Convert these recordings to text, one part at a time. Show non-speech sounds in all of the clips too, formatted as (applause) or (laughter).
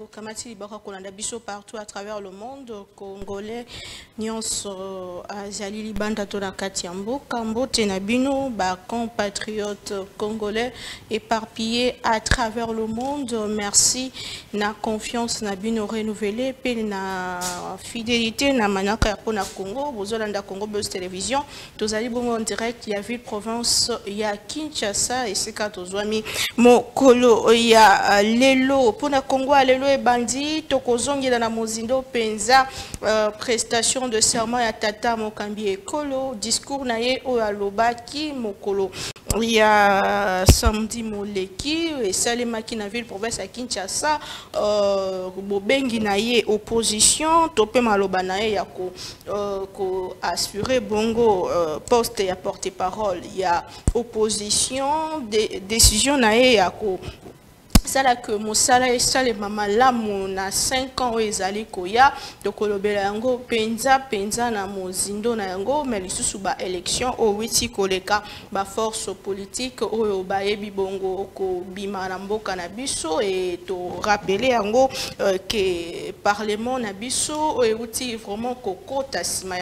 24 bokamati libaka kolanda biso partout à travers le monde congolais nyonso azali libanda to na kati ya mboka mbote na congolais éparpillés à travers le monde. Merci na confiance na bino renouvelé mpe na fidélité na manaka ya mpona congo bozolanda congo bos télévision. Tozali bongo en direct ya ville province ya kinshasa esika tozwami mokolo ya lelo mpona congo lelo ebandi tokozongela na mozindo mpenza uh, prestation de serment ya tata mokambi ekolo discours na ye oyo alobaki mokolo. Ya samedi moleki esalemaki na ville province ya kinshasa uh, bobengi na opposition to mpe maloba na ye ya bongo poste ya porte parole ya opposition décision na ye ya ko esalaka mosala esalema malamu na 5 ans oyo ezali koya. Tokolobela yango mpenza mpenza na mozindo na yango me lisusu baélection oyo witi koleka baforce politique oyo bayebi bongo kobima na mboka na biso. E torapele yango ke parlement na biso oyo vraiment kokota nsima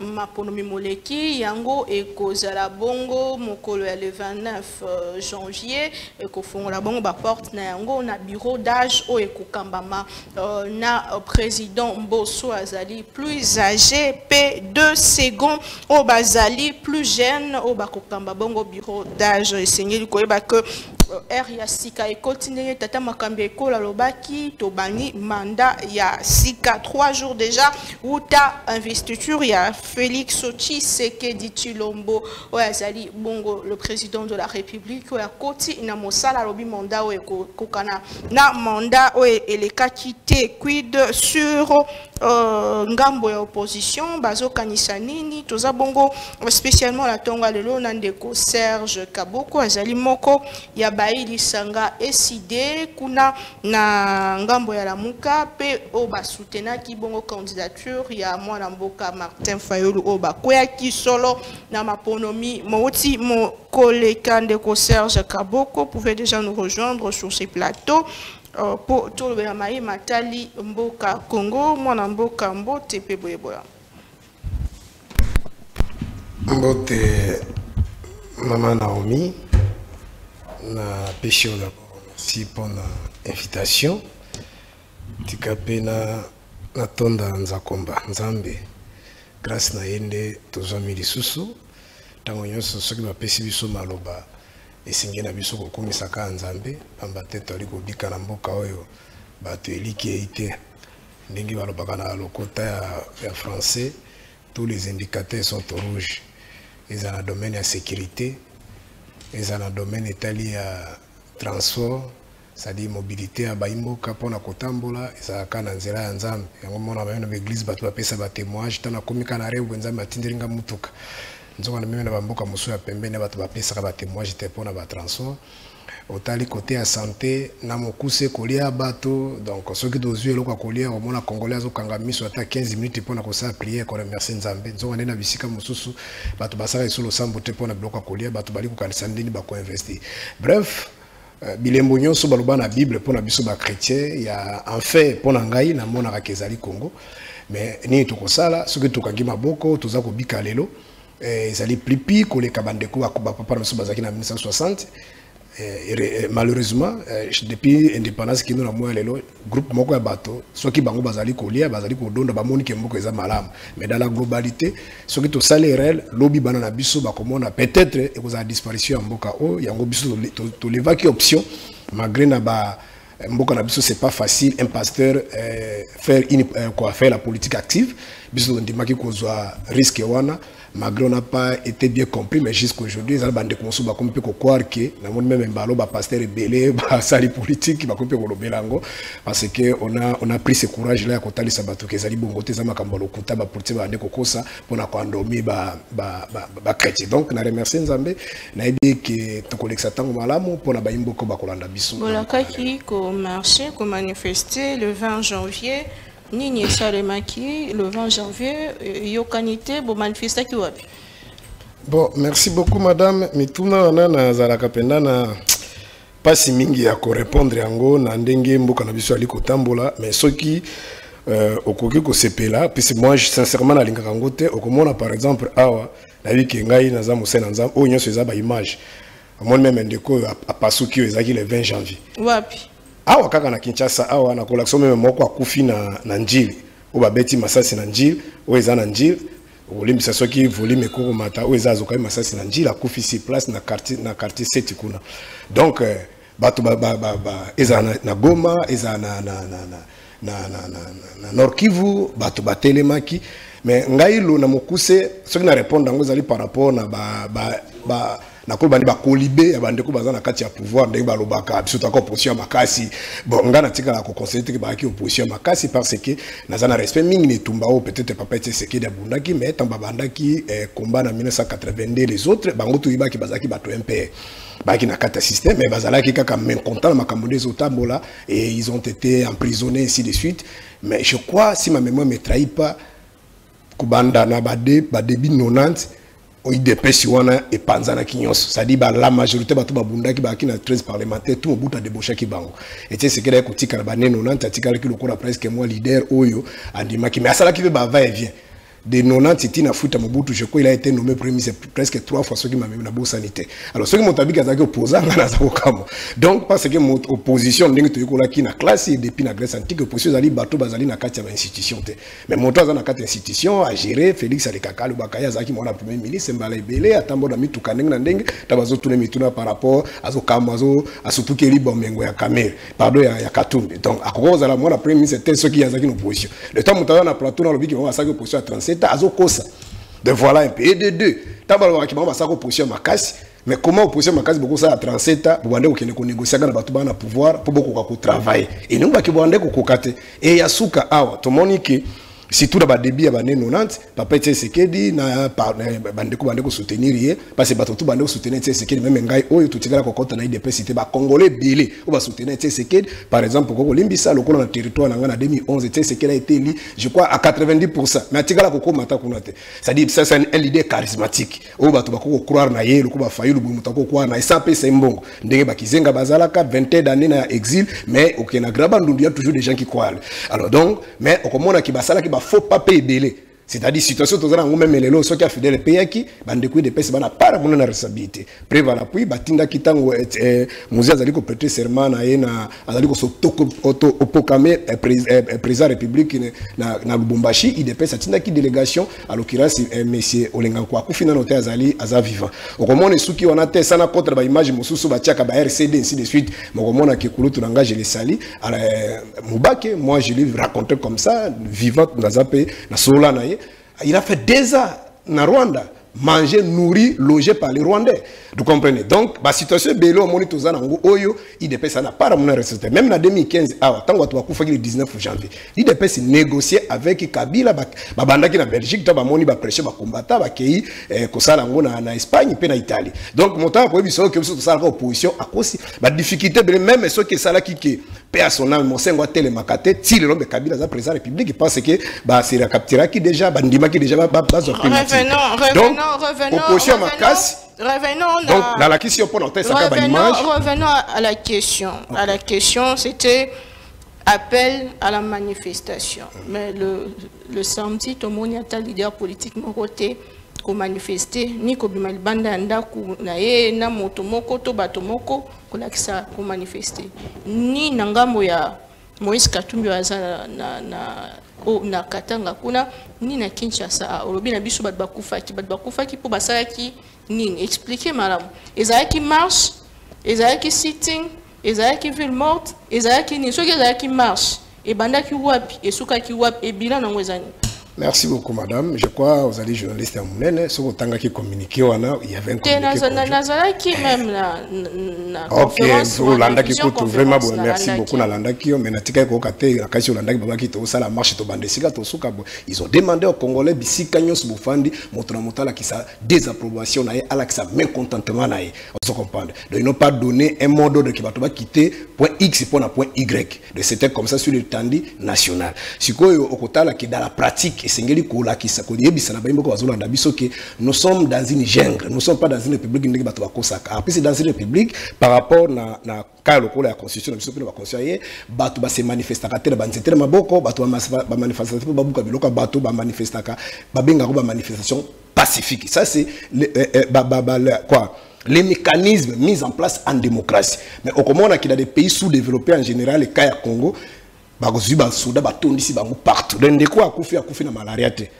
maponomi moleki yango ekozala bongo mokolo ya le 29 uh, janvier ekofongola bongo baporte na yango na bureau d'âge oyo ekokambama uh, na uh, président mboso azali plus âgé mpe deux secondes oyo bazali plus jeune oyo bakokamba bongo bureau d'âge esengeli koyeba ere ya sika ekoti ndenge tata makambi ekolo alobaki tobani manda ya sika. 3 jours déjà wuta investiture ya félix tshisekedi tshilombo oyo azali bongo le président de la république oyo akoti na manda oyo ekokokana na manda oyo elekaki te quid sur uh, ngambo ya opposition bazokanisa nini? Toza bongo spécialement na ntongo ya lelo na ndeko serge kaboko azali moko ya bayilisanga eside kuna na ngambo ya lamuka mpe oyo basutenaki bongo candidature ya mwana mboka martin fayulu oyo bakweyaki solo na maponomi mouti mokoleka ndeko serge kaboko pouvait déjà nous rejoindre sur ces plateaux mpo tolobela maye matali mboka congo mwana mboka mbote mpe boyeboya mbote mama naomi napesi yo d'abord merci mpona invitation. Tika mpe na natonda nzakomba nzambe. Grâce na ye nde tozwami lisusu. Ntango nyonso soki bapesi biso maloba esengi na biso kokumisa kaka nzambe pamba te toali kobika na mboka oyo bato eliki ei te ndenge balobaka na lokota ya, ya français tous les indicateurs sont au rouge. Eza na domaine ya sécurité eza na domaine etali ya transport c'est-à-dire mobilité ya baimboka mpona kotambola ezalaka na nzela ya nzambe. Yango mona bayo na baeglise bato bapesa batémoignage tana nakomika na rewe nzambe atindeli nga mutuka nzongo na meme na bamboka mosusu ya pembeni bato bapesaka batémoignage te mpona batransport otali kote ya santé na mokuse kolia bato donc soki tozwi eloko ya kolia omona congolais azokanga miso ata 15 minutes mpona kosala priere koremercie nzambe. Nzongo nde na bisika mosusu bato basala esolo sambo te mpona biloko ya kolia bato bali kokanisa ndeni bakoinvestir bref bilembo nyonso baloba na bible mpona biso bachrétien ya enfer mpona ngai namonaka ezali congo. Mais nini tokosala soki tokangi maboko toza kobika lelo ezali plipi koleka bandeko bapapa na biso bazalaki na 1960 Eh, malheureusement eh, depuis indépendance kino na moya lelo groupe moko ya bato soki bango bazali kolia bazali kodonda bamoni ke mboka eza malamu. Mais dans la globalité soki tosali rel lobi bana na biso bakomona peut-être ekozala disparition ya mboka oyo yango biso tolevaki option. Malgré na ba mboka na biso c'est pas facile un pasteur faire une quoi faire la politique active biso tondimaki kozwa risque wana malgré on n'a pas été bien compris mais jusqu'aujourd'hui mosusu bakomi mpe kokroire ke namoni meme balo bapaster ebele (laughs) basali politique bakomi mpe kolobela yango parce que on a, on a pris ce courage là ya kotalisa bato ke ezali bongo te eza makambo ya lokuta bapolitique bande kokosa mpona koandomi bachrétien donc na remercie nzambe nayebi ke tokolekisa ntango malamu mpona bayimboko bakolanda biso bolakaki komarche komanifeste le 20 janvier nini esalemaki le 20 janvier eyokani te bomanifestaki wapi bon merci beaucoup madame. Mituna wana nazalaka mpenza na mpasi mingi ya korépondre yango na ndenge mboka na biso ali kotambola mais soki euh, okoki kosepela puisque moi je- sincèrement nalingaka yango te okomona par exemple awa nayebi ke ngai naza mose na nzambe oyo nyonso eza baimage omoni meme ndeko oyo ap- apasuki oyo ezalaki le 20 janvier. Wapi? Awa kaka na kinshasa awa nakolakisa meme moko akufi na, na njili. Oyo babeti masasi na njili. Oyo eza na njili. Olimbisa soki volume ekokomata oyo eza azokai masasi na njili. Akufi si place na quartier, na quartier seti kuna. Donc eh, bato ba, ba, ba, ba, ezala na, na goma ezala na, na, na, na, na, na, na, na nord kivu bato batelemaki mais ngai lo na mokuse soki na répondre yango ezali par rapport na ba, ba, ba, nakolo bandi bakolibe ya bandeko baza na kati ya pouvoir ndenge balobaka biso toaka opposition ya makasi. Bon ngai natikala kokonseye teke bayaki opposition ya makasi parce que naza na respect mingi na etumba oyo peut-être papa ete sekedi abundaki mais ntango babandaki eh, combat na 1982 les autres bango toyebaki bazalaki bato mpr bayaki na kati ya système mais bazalaki kaka mécontent na makambo nde ezotambola et ils ont été emprisonnés ainsi de suite. Mais je crois si ma mémoire me trahit pas kobanda na bade badebi 90 idps wana epanzanaki nyonso. Cestadire la majorité bato babundaki bayaki na 13 parlementaire tout mobutu adeboshaki bango. Etie sekeli ayaki kotikala bane 90 atikalaki lokola presque mwa leader oyo andimaki. Mais asalaki mpe bava et vient de 90 tina futa mobutu je crois il a été nommé premier ministre presque trois fois soki mamemi na bosani te alors soki moto abiki azalaki opposant nga naza kokamwa donc parce que moto opposition ndenge toyekolaki na classe et depuis na grèce antique opposition ezali bato bazali na kati ya bainstitution te mais moto aza na kati institution agéré félix alekaka alobaka ye azalaki mwana premier ministre mbala ebele atambola mituka ndenge na ndenge ta bazotuna mituna par rapport azokamwa azo asupukeli bomengo ya kamere pardon ya, ya katumbi. Donc akoki kozala mwana premier ministre te soki ye azalaki na opposition le temps moto aza na plateau na alobiki bango asalaki opposition ya 37 ans azokosa. De voilà un peu. Et de deux ntango balobakaki bango basalaka opposition ya makasi mais comment opposition makasi bokosala 37 ans bobande kokende konégociaka na bato baa na pouvoir mpo bokoka kotravaille eningo baki bobande kokoka te. E ya suka awa tomoni ke surtout na badebi ya bane 90 papa ete esekedi na pa- na bandeko bande kosoutenir ye parce bato tu bande kosoutenir ete esekedi meme ngai oyo totikala kokɔta na idps te bakongolais ebele oyo basoutenir ete esekedi par exemple oko kolimbisa lokola na territoire na ngai na 2011 ete esekedi aeteli je crois à 90 mais atikala kokóma ata kuna te c'est-à-dire ça c'est un leader charismatique. Oyo bato bakoki kocroire na ye lokola bafayulu boye moto akokroire na ye sans apesa ye mbongo ndenge bakizenga bazalaka 21 d'année na exil mais okende na gra bandundu ya toujours des gens qui croient alors donc mais okomonaki basalaki bafaux pas mpe ebele c'est-à-dire situation toza nango meme lelo soki afidele epeyaki bandeko idepesi bana para mona na responsabilité. Preuve à l'appui batindaki ntango mozi azali koprete serment na ye na azali kopokame président république na na lubumbashi idepesi atindaki délégation à l'occurrence monsieur olenganko akufi nano te azali aza vivant. Okomona esuki wana te sana contre baimage mosusu batiaka ba rcd ainsi de suite. Mokomona ke kulutu na nga je le sali. Mobake moi je lui raconté comme ça vivant naza mpe nasolola na ye il a fait deux ans na Rwanda manger, nourri, logé par les Rwandais. Vous comprenez? Donc, la situation est belle, on tous en Oyo, IDP, ça n'a pas ramené résultat. Même en 2015, ah, tant que le 19 janvier, l'IDP s'est négocié avec Kabila, Babanda qui na Belgique, tu as moni ba prêcher, ba combattre, ba kei, kosala ngo na, na Espagne, puis na Italie. Donc, mon temps, pour que ça opposition, à cause, ba difficulté, même ceux qui qui, qui, paix à son âme, mon sengo tele makate, si le nombre Kabila, za président république, parce que, bah, c'est la captura qui déjà, ba ndima qui déjà, ba, ba, ba, Revenons, revenons, revenons. opposition makasi Revenons donc la question pour revenons, revenons à la question. À la question, c'était appel à la manifestation. Mais le, le samedi, tout le monde a leader politique mon côté ko manifester ni ko bima libanda ya ndako na ye na moto moko to bato moko kolakisa ko manifester ni na ng'ambo ya Moïse Katumbi aza na, na, na o na katanga kuna ni na kinshasa. Olobi na biso bato bakufaki bato bakufaki mpo basalaki nini? Explike malamu ezalaki marche ezalaki sitting ezalaki ville morte ezalaki nini? Soki ezalaki marche ebandaki wapi? Esukaki wapi? Ebila nango eza nini Merci beaucoup, madame. Je crois vous allez journaliste à Mounene. Ce que qui communiqué, il y avait un communiqué. Même na Ok, vous landaki kutu vraiment bon. Merci beaucoup na landaki. Mais natika ko kate na kasi landaki baba ki to sala marche to bandesika to suka bo. Ils ont demandé aux Congolais bisika nyos bufandi motona motala qui sa désapprobation na ala qui sa mécontentement na on se comprendre. Donc ils n'ont pas donné un mot d'ordre qui va to quitter point X point à point Y. De c'était comme ça sur le tandi national. Sikoyo okotala qui dans la pratique na nous sommes dans une jungle nous sommes pas dans une république ndenge bato bakosaka. Apui c'est dans une république par rapport na, na kaya lokola ya constitution na biso na baconstitution ye bato basemanifestaka te na banzete na maboko bato bato bamanifestaka bamanifestation pacifique. Ça c'est euh, euh, les mécanismes mis en place en démocratie. Mais okomona qu'il y a des pays sous-développés en général cas ya congo bakozwi basoda batondisi bango partout. Le ndeko akufi akufi na malaria te.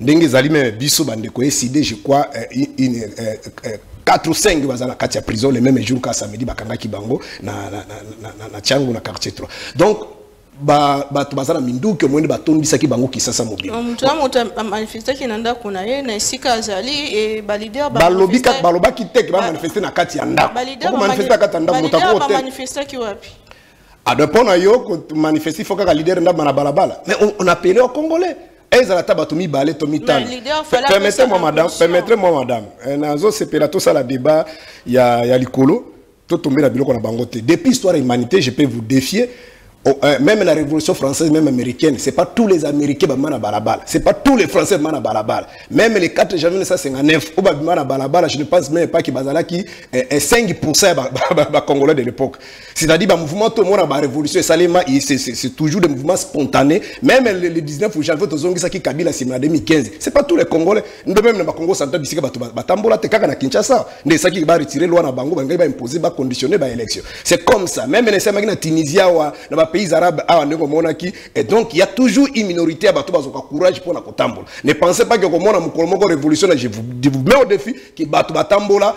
Ndenge ezali meme biso bandeko eside je crois euh, une, euh, euh, 4 ou 5 baza na kati ya prison le même jour ka samedi bakangaki bango na, na, na, na, na, na tiango na quartier 3 donc bato baza na minduki omwende batondisaki bango kisasa mobile. Moto na moto amanifestaki na ndako na ye na esika azali e balobaki teke bamanifeste na kati ya ndako. manifeste na kati ya ndako moto bamanifestaki wapi ado mpo na yo komanifeste ifo kaka lider ndamba na balabala. Mais on, on appelé au congolais. Ezala ata bato mibale to mitano permettez-moi madame permettez-moi madame. Nazosepela tosala débat ya, ya likolo totombela biloko na bango te. Depuis histoire humanité je peux vous défier Oh, euh, même la révolution française, même américaine, c'est pas tous les Américains qui sont balabala. C'est pas tous les Français qui sont balabala. Même les 4 janvier 1959, au je ne pense même pas qu'il y a qui est 5% des Congolais de l'époque. C'est-à-dire, le mouvement, tout la révolution, c'est toujours des mouvements spontanés. Même le 19 janvier, tout le monde qui Kabila, c'est en 2015. C'est pas tous les Congolais. Nous, même le Congo central, ici, Batambola, te kaka na Kinshasa. Nous, ça qui va retirer loi Bango, va imposer, va conditionner, va élection. C'est comme ça. Même les Tunisia, dans pays arabes awa ndenge omonaki et donc il y a toujours une minorité ya bato bazoka courage mpona kotambola. Ne pensez pas ke komona mokolo moko révolution je vous, je vous mets au défi ke bato batambola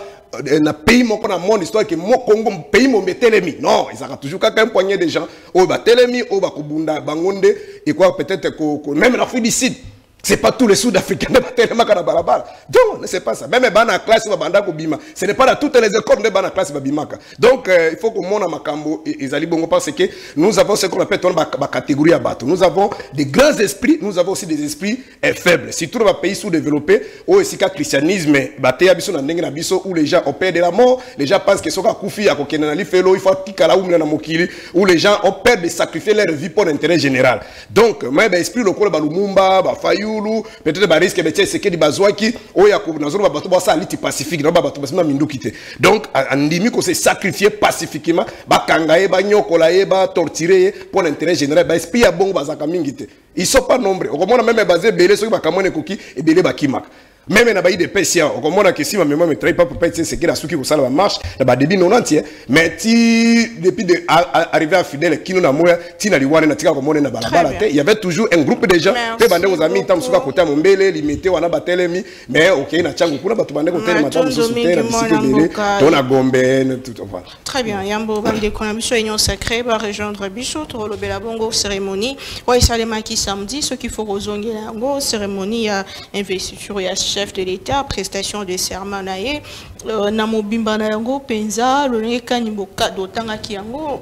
na pays moko na monde histoire ke mo congo pays mombe etelemi non ezalaka toujours kaka un poignet de gens. Oyo batelemi oyo bakobunda bango nde ekwa peut-être même afrique du sud c'est pas tous les sud-africains (laughs) de batelemaka na balabala donc c'est pas ça. Même bana classe babanda kobima ce n'est pas dans toutes les écoles de bana classe babimaka donc euh, il faut komona makambo ezali bongo parce que nous avons ce qu'on appelle tona bacatégorie ya bato nous avons des grands esprits nous avons aussi des esprits eh, faibles. Surtout dans pays sous-développés oyo esika christianisme bateya biso na ndenge na biso où les gens ont peur de la mort les gens pensent que soki akufi akokende na lifelo il faut umela na mokili où les gens ont peur de sacrifier leur vie pour l'intérêt général. Donc mai baesprit lokola balumumba bafayu yulu peut-être bariske betie esekedi bazwaki oyo nazoloba bato basala liti pacifique na bato basima minduki te. Donc andimi kose sacrifier pacifiquement bakanga ye banyokola ye batorture ye mpo na intérêt général baesprit ya bongo bazalaka mingi te. Ils sont pas nombre okomona meme baza ebele soki bakamwana ekoki ebele bakimaka meme na baidps awa okomona ke si ma mémoire me travaille pas pour pas ete sekeli asuki kosala bamarche na badébut 90 mais ti depuis de arrivé à fidèle kino na moya ti na liwane na tika komona na balabala te il y avait toujours un groupe de gens. Mpe bande kozami ntango mosuku akota mombele limité wana batelemi mais okei na ntango kuna bato bande kotelema ntango mosusu te na bisika ebele to na gombe voilà très bien yambo bandeko na biso union sacré barejoindre biso tolobela bongo cérémonie. Oyo esalemaki samedi soki fo kozongela yango cérémonie ya investiture ya chef de l'état prestation de serment na ye. Uh, na mobimba na yango mpenza lolenge kani dotangaki yango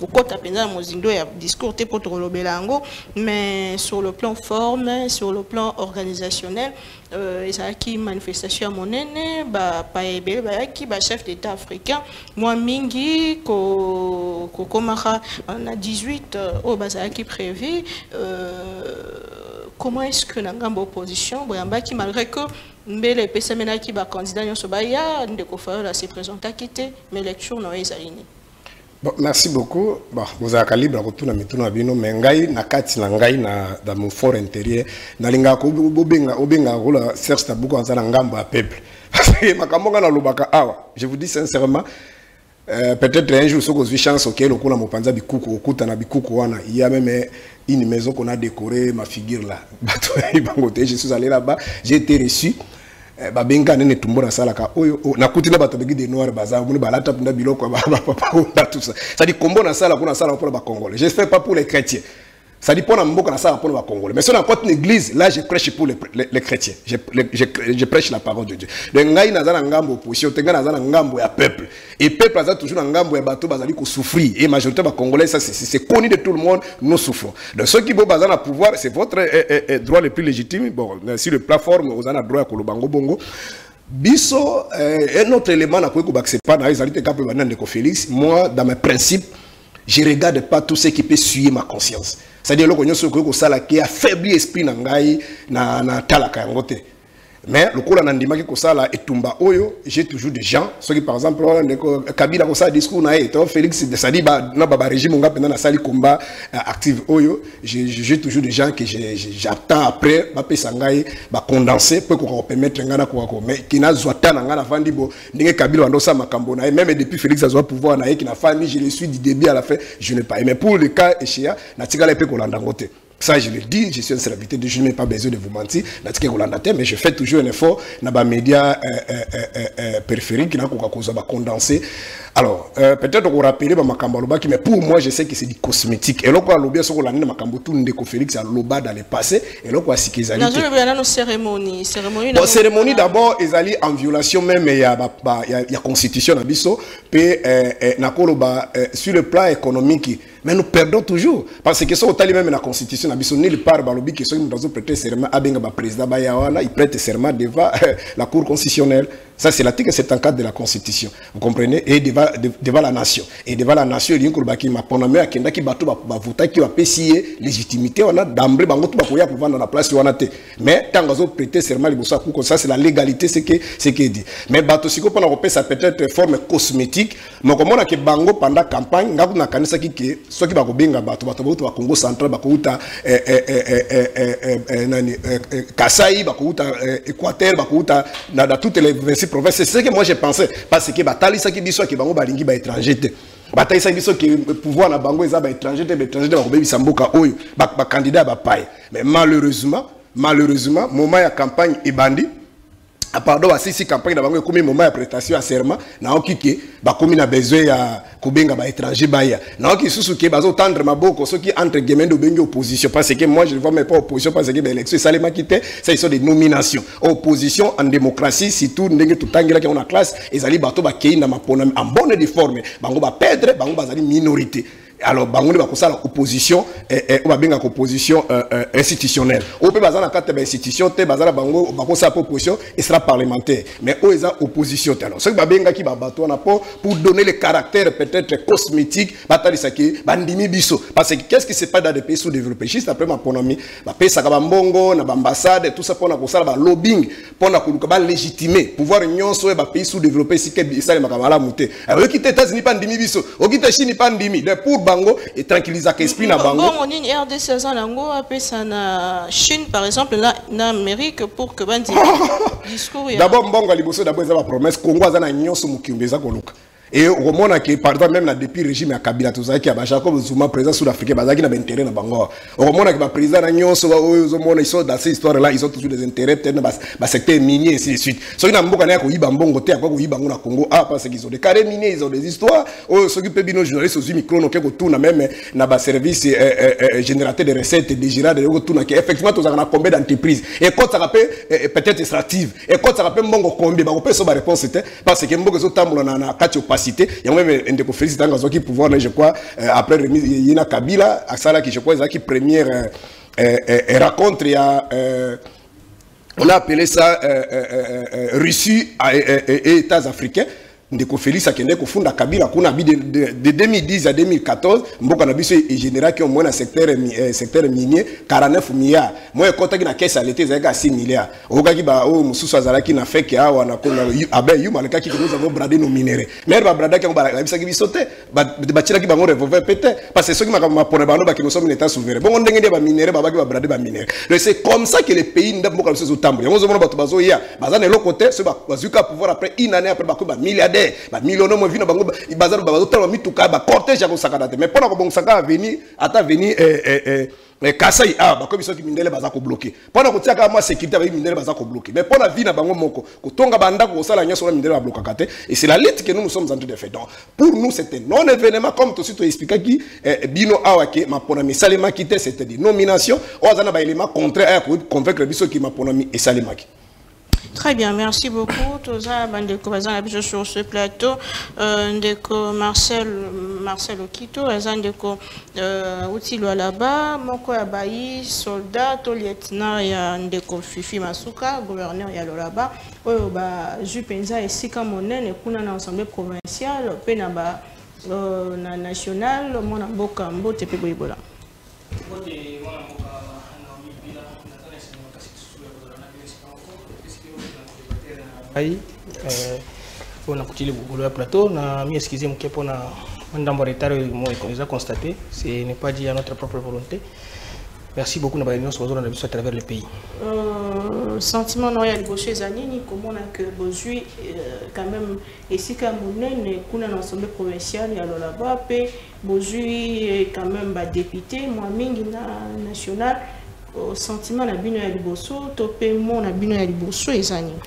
kokɔta mpenza na mozindo ya discours te tokolobela yango. Mais sur le plan forme sur le plan organisationnel euh, ezalaki manifestation ya monene bapaya ebele bayaki bachef d'état africain. Mwa mingi kokomaka na 18 oyo bazalaki prévu euh, comment est-ce que na ngambo opposition malgré que mbele epesamelaki bacandidat nyonso baya ndeko fayola se présentaki te mais lecture na oyo ezali Bon, merci beaucoup. Bon, bozalaka libre kotuna mituna na bino me ngai na kati na ngai na dans mon fort intérieur nalingaka obenga obengaka kola serge tabuko aza na ngambo ya peuple. Makambo nga nalobaka awa. Je vous dis sincèrement euh, peut-être un jour soki ozwi chance okei lokola mopanza bikuku okutana bikuku wana il y a même une maison qu'on a décoré ma figure là. (laughs) Bato bango te je suis allé là-bas j'ai été reçu. Babenga nene tumbo nasalaka. Oyo nakuti na bato begi de noir baza moni balata mpunda biloko bapapa tout ça. Cestadi kombo nasala ko nasala mpona bacongolais je fais pas pour les chrétiens cestadi mpona mboka nasala mpona bacongolais mais so na kote une église là je prêche pour les, les, les chrétiens. Je, les, je, je prêche la parole de dieu. Donc ngai na ngambo opposition te ngai naza na ngambo ya peuple. Et peuple aza toujours na ngambo ya bato bazali kosouffrir. Et majorité bacongolais ça c'est connu de tout le monde nous souffrons. Donc ceux qui bo baza na pouvoir c'est votre eh, eh, eh, droit le plus légitime. Bon sur le plateforme oza na droit ya koloba ngo bongo. Biso eh, un autre élément nakoki kobakise pa na ezali te ka mpe bana ndeko félix. Moi dans mes principes je regarde pas tout ce qui peut suyer ma conscience. C'est-à-dire eloko nyonso okoki kosalaki affaibli esprit na ngai na natalaka yango te mais lokola nandimaki kosala etumba oyo j'ai toujours des gens soki par exemple ndeko kabila kosala discours na ye to félix cedi na barégime nga mpenza nasali combat euh, active oyo j'ai toujours des gens que j'attends après bapesa ngai bacondense mpo ekoka kopermettre ngai nakoka ko mais kinazwa ta na ngai navandi bo ndenge kabila wanda osala makambo na ye même depuis félix azwa pouvoir na ye kinafandi je le suis du début à la fin je n'ai pas mais pour le cas échéa natikala mpe kolanda yango te ça, je le dis, je suis un serviteur de je n'ai pas besoin de vous mentir. Mais je fais toujours un effort dans les médias euh, euh, euh, périphériques pas cause condensé. Alors, euh, peut-être qu'on rappelle ma makambo loba mais pour moi, je sais que c'est du cosmétique. Et là, quoi, l'obia, c'est qu'on a makambo tout ndeko Félix à loba dans le passé. Et là, quoi, c'est qu'ils allaient. nazolobela nano cérémonie cérémonie Bon, cérémonie d'abord ezali en violation même ba, ba, ya, ya constitution na biso pe eh, eh, nakoloba eh, sur le plan économique mais nous perdons toujours parce que so otali même na constitution na biso nulle part balobi que soki moto azoprêter serment abenga baprésident baya wana il prête serment devant (laughs) la cour constitutionnelle ça c'est l'article 74 de la constitution. Vous comprenez? Et devant, de- devant la nation. Et devant la nation elingi kolobaki maponami akendaki bato ba- bavotaki bapesi ye légitimité wana d'emblée bango to bakoya kovanda na place wana te. Mais ntango azoprêter serment liboso ya kuko ça c'est la légalité ce que ce que dit. Mais bato sikoyo mpona kopesa peut-être forme cosmétique mokomona ke bango pendant campagne nga kuna nakanisaki ke soki bakobenga bato bato bakouta bacongo central bakouta eh, eh, eh, eh, eh, eh, eh, nani eh, eh, bakouta eh, équateur bakouta na, na toutes les 26 provinces c'est ce que moi je pensais parce que batalisaki biso ke bango balingi baétranger te batalisaki biso ke pouvoir na bango eza baétranger te baétranger te bakobebisa mboka oyo. Ba- bakandidat ya bapaya mais malheureusement malheureusement moment ya campagne ebandi Ah, pardon basisi campagne na bango ekomi moment ya prestation ya serment naoki ke bakomi na besoin ya kobenga baétranger baya. Naoki lisusu ke bazotendre maboko soki entre guillemets nde obengi opposition. Parce que moi je ne vois même pas opposition parce que baélection esalemaki te ça sont des nominations. Opposition en démocratie surtout ndenge totangelaki yango na classe ezali bato bakei na maponami en bonne et due forme. Bango bapedre bango bazali minorité alors bango nde bakosala opposition eh, eh, oyo babengaka opposition euh, euh, institutionnelle. Oyo mpe baza na kati ya bainstitution te baza na bango bakosala mpe opposition esera parlementaire. Mais oyo eza opposition te. Alors soki babengaki babato wana mpo pour donner le caractère peut-être cosmétique batalisaki bandimi biso. Parce que qu'est-ce qui se passe dans des pays sous-développés? Juste après maponomi bapesaka bambongo na baambassade tout ça mpona kosala balobbying mpona koluka balégitime pouvoir nyonso oyo bapays sous-développé esika esalemaka malamu te. Oyoki te états-unis mpa ndimi biso oki te chine mpa ndimi. De pour bango etranquillisaka esprit na bango. bongo nini rdc aza nango apesa na chine par exemple na, na amérique pour que bandima (laughs) discours ya d'abord mbongo liboso d'abord eza bapromesse congo aza na nyonso mokili eza koluka et okomona ke par exemple même na depuis régime ya kabila tozalaki ya bajacob zuma président sud africain bazalaki na baintérêt na bango okomona ke baprésident na nyonso oyo ozomona sont dans ces histoires là ils ont toujours des intérêts peut-être na bas- basecteur minier ainsi de suite. Soki na mboka na ya koyiba mbongo te akoki koyiba yango na congo ah parce qu'ils ont des carrés miniers ils ont des histoires. Oyo soki mpe bino journaliste ozwi micro noke kotuna même na baservice euh, euh, euh, générateur de recettes dégirade okotuna ke effectivement tozalaka na combien d'entreprise ekotaka mpe peut-être extractive. Ekotaka mpe mbongo combien bakopesa baréponse te parce que mboka ezotambola na, kati ya opacité yango meme ndeko félix ntango azwaki pouvoir je crois euh, après remise ye na kabila asalaki je crois ezalaki première euh, euh, euh, rencontre euh, on a appelé ça euh, euh, Russie et États africains ndeko félix akende kofunda kabila kuna bi de, de, de 2010 à 2014 mboka na biso egénéraki au moins na secteur, eh, secteur minier 49 milliards. Moi ekɔtaki na caisse ya leta ezalaki à 6 milliards. Okokaki ba oyo mosusu azalaki na feke awa na kona abe yuma alekaki ke nous avons bradé nos minéraux mais babradaki yango bayebisaki biso te ba- batielaki bango revolver pe te parce que soki makambo mapona bango baki nous sommes un état souverain. Bongo ndenge nde baminere babaki babrade baminere donc c'est comme ça que le pays nde mboka na biso ezotambola yango ozomona bato bazoya. Baza na eloko te soki ba- bazwi ka pouvoir après une année après bakomi kosakana te mais mpona kobongisaka aveni ata aveni eh, eh, eh, eh, ah bakomi soki mindele baza kobloke. Mpona kotiaka mwa sécurité bayi mindele baza kobloke. Mais mpona vi na bango moko kotonga mindele et c'est la lutte que nous nous sommes en train de faire. Donc pour nous c'était non événement comme tosi toexplikaki eh, bino awa ke maponami esalemaki te c'était des nominations. Oyo aza na baélément contraire aya koconvaincre biso ki maponami esalemaki Très bien, merci beaucoup. Toza Bandeko Bazan Abijo sur ce plateau. Euh, Ndeko Marcel, Marcel Okito, Bazan Ndeko euh, Outilo là-bas, Moko Abayi, soldat, to lieutenant ya Ndeko Fifi Masuka, gouverneur ya là-bas. Oyo ba Jupenza et Sika Monene, kuna na assemblée provinciale, pe euh, national mwana mboka mbote mpe boyebola ai mpona kotili bokolo ya plateau na mi excuse moke mpona ndambo ya retard oyo ce n'est pas dit à notre propre volonté. Merci beaucoup na bato nyonso bazolanda biso à travers le pays. Euh, sentiment na oyo ya liboso eza nini? Komona ke bozwi euh, quand même esika monene kuna na assemblée provinciale ya lolaba mpe bozwi eh, quand même badepute mwa mingi na national. Euh, sentiment na bino ya liboso to mpe mo na bino ya liboso eza nini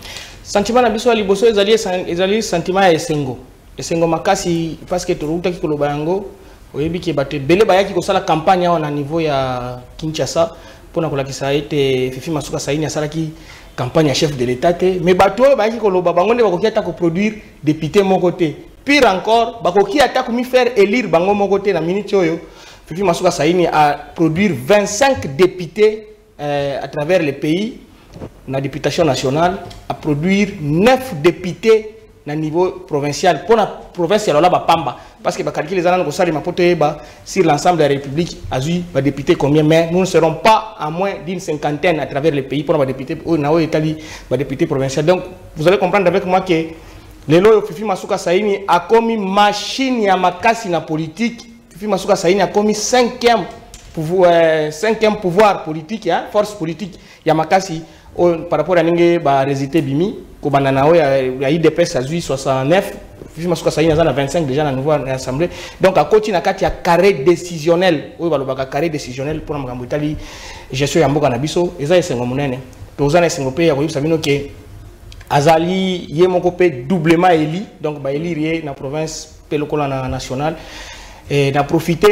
sentiment na biso ya liboso ezali ezali sentiment ya esengo. Esengo makasi parce que tolutaki koloba yango oyebi ke bato ebele bayaki kosala campagne awa na niveau ya kinshasa mpona kolakisa ete fifi masuka saini asalaki campagne ya chef de l'état te. Mais bato oyo bayaki koloba bango nde bakoki ata koproduire député moko te. Pire encore bakoki ata komifaire élire bango moko te na minute oyo fifi masuka saini a produire 25 députés euh, à travers le pays na députation nationale à produire 9 députés na niveau provincial. Pour la province ya lola bapamba parce que bakalkile eza nano kosalema mpo toyeba sur l'ensemble de la république azwi badéputé combien? Mais nous ne serons pas à moins d'une cinquantaine à travers le pays mpona badéputé oyo na oyo etali badéputé provincial donc vous allez comprendre avec moi que lelo oyo fifi masuka saini akomi machine ya makasi na politique. Fifi masuka saini akomi cinquième pouvoir, euh, cinquième pouvoir politique ya force politique ya makasi par rapport ya ndenge baresulté bimi kobanda na oyo ya, ya idps azwi 69 fifi masuka saini aza na 25 déjà na nouveau na assemblée. Donc akoti na kati ya carré décisionnel oyo balobaka carré décisionnel ya na biso eza esengo esengo ya ke azali ye moko doublement donc na province lokola na national. Na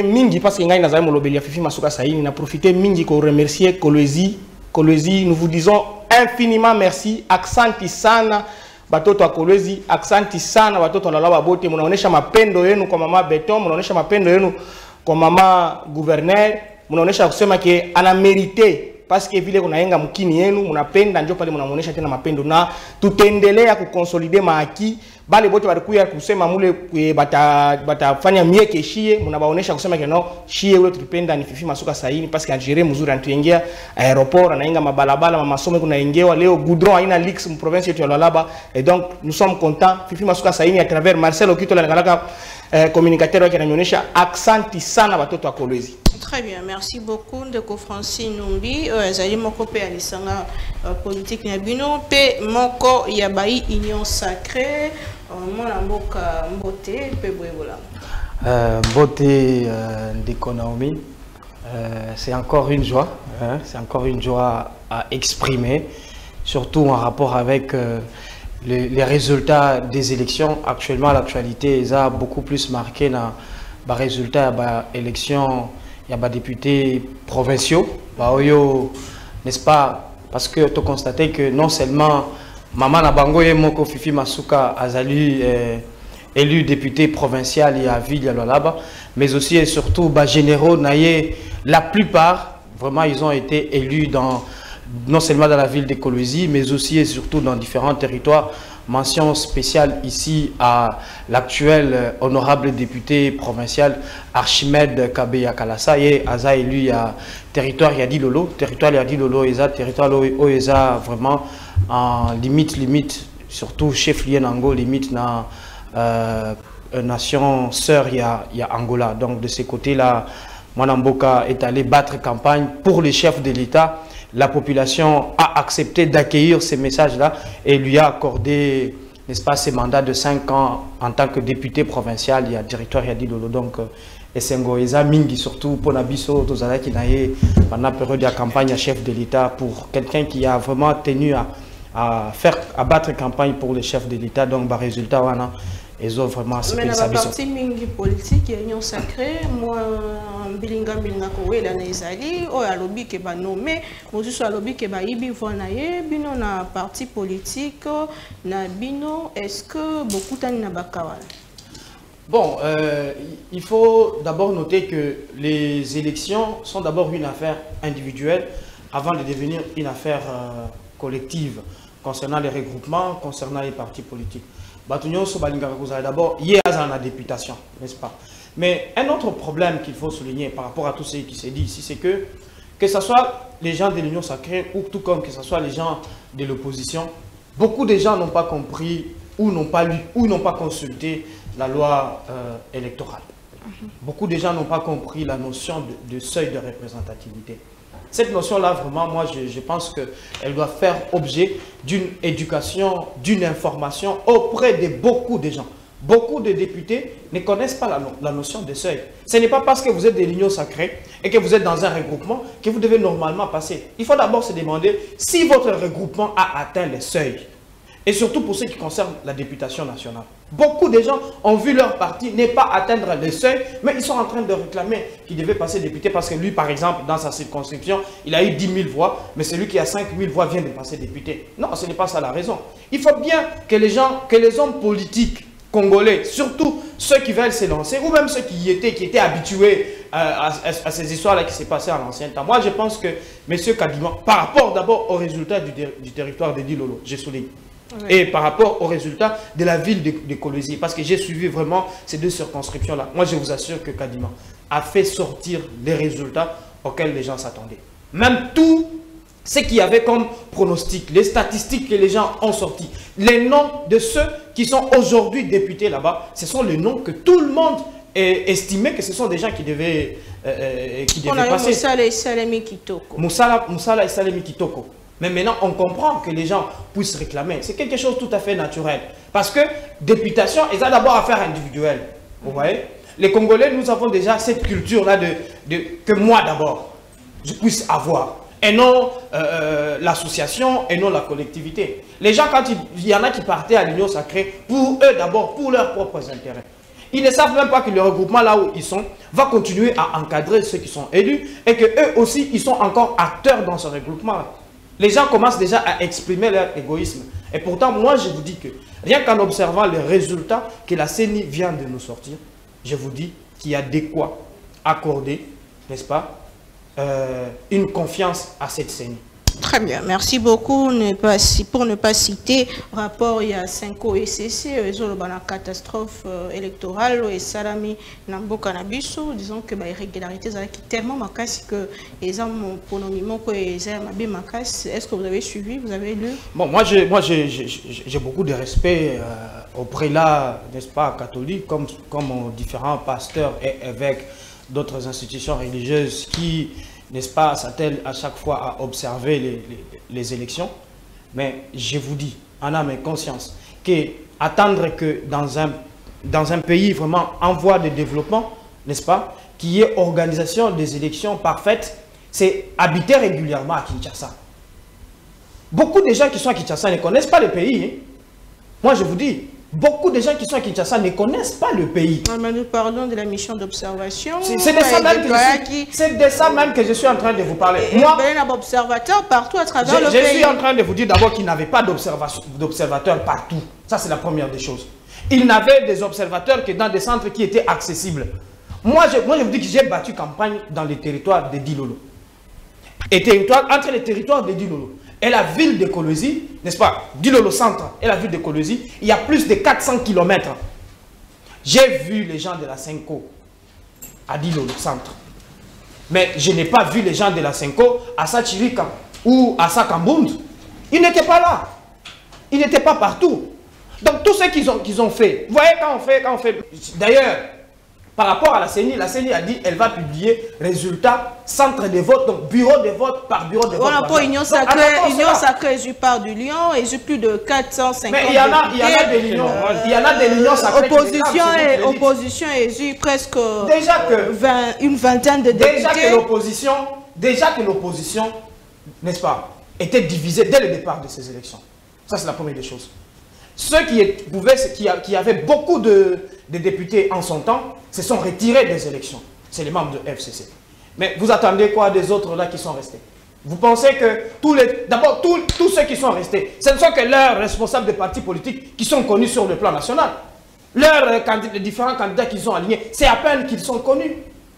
mingi parce que ngai ya masuka na mingi ko remercier kolwezi kolwezi nous vous disons infiniment merci. Aksanti sana batoto wa kolwezi. Aksanti sana batoto nalala babote munaonesha mapendo yenu kwa mama beton munaonesha mapendo yenu kwa mama gouverneur. Munaonesha kusema ke ana merite paske vile kunayenga mkini yenu munapenda njo pale munamuonesha tena mapendo. Na tutaendelea kukonsolide maaki bale bote balikuya kusema mule bata batafanya mieke shie munabaonesha kusema keno shie ule tulipenda ni fifi masuka saini paske Algeria mzuri anatuengea aéroport anainga mabalabala ma masomo kunaengewa leo goudron haina leaks mu province yetu ya Lualaba et donc nous sommes contents. Fifi masuka saini à travers Marcel Okito la ngalaka eh, communicateur wake ananionyesha aksanti sana watoto wa Kolwezi. Très bien, merci beaucoup ndeko Francine Numbi. Oyo azali moko mpe ya lisanga uh, politique na bino mpe moko ya bai union sacrée mwana mboka mbote Euh, euh, euh, c'est encore une joie, hein, c'est encore une joie à exprimer, surtout en rapport avec euh, les, résultats des élections. Actuellement, l'actualité est beaucoup plus marquée dans les résultats des élections, il y a des députés provinciaux, bah, n'est-ce pas? Parce que tu as constaté que non seulement Maman Nabango Moko Fifi Masuka Azali élu député provincial et à Ville, mais aussi et surtout bah, généraux, naïe, la plupart, vraiment, ils ont été élus non seulement dans la ville de mais aussi et surtout dans différents territoires. Mention spéciale ici à l'actuel euh, honorable député provincial Archimède Kabeya Kalasa et Aza élu à territoire Yadi Lolo. Territoire Yadi Lolo, Eza, territoire où Eza vraiment en limite, limite, surtout chef-lieu Nango, limite dans euh, nation sœur, il y, a, y a Angola. Donc de ce côté-là, Mwanamboka est allé battre campagne pour les chefs de l'État. La population a accepté d'accueillir ces messages-là et lui a accordé, n'est-ce pas, ses mandats de 5 ans en tant que député provincial. Il y a directeur, il y a. Donc, Essengo Eza Mingi, surtout pour Nabiso, Tozala qui n'a pendant la période de la campagne à chef de l'État, pour quelqu'un qui a vraiment tenu à, à faire à battre campagne pour les chefs de l'État. Donc, bah, résultat, voilà, ils ont vraiment mais na baparti mingi politique ya union sacré mwa mbilinga mbilinga kowela na ezali oyo alobi ke banome mosusu alobi ke bayibi voi na ye bino na parti politique na bino est ce que bokutani na bakawana Bon, euh, il faut d'abord noter que les élections sont d'abord une affaire individuelle avant de devenir une affaire euh, collective concernant les regroupements, concernant les partis politiques. d'abord, il y a la députation, n'est-ce pas? Mais un autre problème qu'il faut souligner par rapport à tout ce qui s'est dit ici, c'est que, que ce soit les gens de l'Union sacrée ou tout comme que ce soit les gens de l'opposition, beaucoup de gens n'ont pas compris ou n'ont pas lu ou n'ont pas consulté la loi euh, électorale. Beaucoup de gens n'ont pas compris la notion de, seuil de représentativité. Cette notion-là, vraiment, moi, je, pense qu'elle doit faire objet d'une éducation, d'une information auprès de beaucoup de gens. Beaucoup de députés ne connaissent pas la, notion de seuil. Ce n'est pas parce que vous êtes de l'union sacrée et que vous êtes dans un regroupement que vous devez normalement passer. Il faut d'abord se demander si votre regroupement a atteint le seuil. Et surtout pour ce qui concerne la députation nationale. Beaucoup de gens ont vu leur parti n'est pas atteindre le seuil, mais ils sont en train de réclamer qu'il devait passer député parce que lui, par exemple, dans sa circonscription, il a eu 10 000 voix, mais celui qui a 5 000 voix vient de passer député. Non, ce n'est pas ça la raison. Il faut bien que les gens, que les hommes politiques congolais, surtout ceux qui veulent se lancer, ou même ceux qui y étaient, qui étaient habitués à, ces histoires-là qui s'est passées à l'ancien temps. Moi, je pense que M. Kadima, par rapport d'abord au résultat du, du territoire de Dilolo, j'ai et par rapport aux résultats de la ville de, de Parce que j'ai suivi vraiment ces deux circonscriptions-là. Moi, je vous assure que Kadima a fait sortir les résultats auxquels les gens s'attendaient. Même tout ce qu'il y avait comme pronostic, les statistiques que les gens ont sortis, les noms de ceux qui sont aujourd'hui députés là-bas, ce sont les noms que tout le monde estimait que ce sont des gens qui devaient, euh, euh qui devaient passer. Moussala et Salemi Kitoko. Moussala et Salemi Kitoko. Mais maintenant, on comprend que les gens puissent réclamer. C'est quelque chose de tout à fait naturel. Parce que députation, ils ont d'abord affaire individuelle. Vous voyez? Les Congolais, nous avons déjà cette culture-là de, que moi d'abord, je puisse avoir. Et non euh, euh, l'association, et non la collectivité. Les gens, quand il, y en a qui partaient à l'Union sacrée, pour eux d'abord, pour leurs propres intérêts. Ils ne savent même pas que le regroupement là où ils sont va continuer à encadrer ceux qui sont élus et que eux aussi, ils sont encore acteurs dans ce regroupement. -là. Les gens commencent déjà à exprimer leur égoïsme. Et pourtant, moi, je vous dis que rien qu'en observant les résultats que la CENI vient de nous sortir, je vous dis qu'il y a de quoi accorder, n'est-ce pas, euh, une confiance à cette CENI. Très bien, merci beaucoup. pour ne pas citer, rapport il y a 5 ans ECC, ils ont une catastrophe euh, électorale et Salami Nambo Cannabis, disons que les irrégularités sont tellement macasse que les hommes pronomiment que les hommes macasse. Est-ce que vous avez suivi, vous avez lu? Bon, moi j'ai beaucoup de respect euh, auprès là, n'est-ce pas, catholique, comme comme différents pasteurs et évêques d'autres institutions religieuses qui n'est-ce pas, s'attelle à chaque fois à observer les, élections. Mais je vous dis, en âme et conscience, qu'attendre que dans un, dans un pays vraiment en voie de développement, n'est-ce pas, qu'il y ait organisation des élections parfaites, c'est habiter régulièrement à Kinshasa. Beaucoup de gens qui sont à Kinshasa ne connaissent pas le pays. Hein. Moi, je vous dis, Beaucoup de gens qui sont à Kinshasa ne connaissent pas le pays. mais nous parlons de la mission d'observation. C'est de, ça même que je ça même que je suis en train de vous parler. Et Moi, il y a observateurs partout à travers le pays. Je suis en train de vous dire d'abord qu'il n'avait pas d'observateurs partout. Ça, c'est la première des choses. Il n'avait des observateurs que dans des centres qui étaient accessibles. Moi, je, moi, je vous dis que j'ai battu campagne dans les territoires de Dilolo. Et territoire, entre les territoires de Dilolo et la ville de Colosie, n'est-ce pas, Dilolo centre et la ville de Colosie, il y a plus de 400 km. J'ai vu les gens de la Cinco à Dilolo centre. Mais je n'ai pas vu les gens de la Cinco à Sachirika ou à Sakambund. Ils n'étaient pas là. Ils n'étaient pas partout. Donc tout ce qu'ils ont, qu'ils ont fait, vous voyez quand on fait, quand on fait, d'ailleurs, par rapport à la CENI, la CENI a dit qu'elle va publier résultats, centre de vote, donc bureau de vote par bureau de vote. Voilà, pour Union Sacrée, Union Sacrée est part du Lyon, et plus de 450 Mais il y en a, il y en a des Lions, il y en a des Lions sacrés. Opposition et opposition est presque déjà que, 20, une vingtaine de députés. Déjà que l'opposition, déjà que l'opposition, n'est-ce pas, était divisée dès le départ de ces élections. Ça, c'est la première des choses. Ceux qui, pouvaient, qui, qui avaient beaucoup de, de députés en son temps, se sont retirés des élections. C'est les membres de FCC. Mais vous attendez quoi des autres là qui sont restés? Vous pensez que tous les... D'abord, tous, ceux qui sont restés, ce ne sont que leurs responsables de partis politiques qui sont connus sur le plan national. Leurs euh, les différents candidats qu'ils ont alignés, c'est à peine qu'ils sont connus.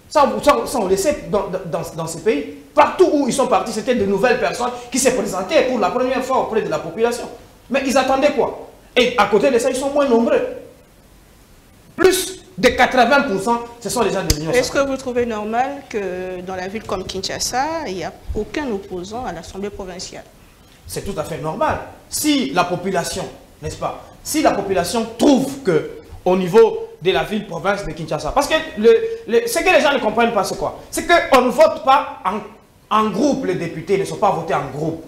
Ça, on le sait dans, dans, dans, ces pays. Partout où ils sont partis, c'était de nouvelles personnes qui se présentaient pour la première fois auprès de la population. Mais ils attendaient quoi? Et à côté de ça, ils sont moins nombreux. Plus de 80%, ce sont les gens de l'Union Est-ce que vous trouvez normal que dans la ville comme Kinshasa, il n'y a aucun opposant à l'Assemblée provinciale? C'est tout à fait normal. Si la population, n'est-ce pas, si la population trouve que au niveau de la ville-province de Kinshasa, parce que le, le- ce que les gens ne comprennent pas, c'est quoi? C'est qu'on ne vote pas en, en groupe, les députés ne sont pas votés en groupe.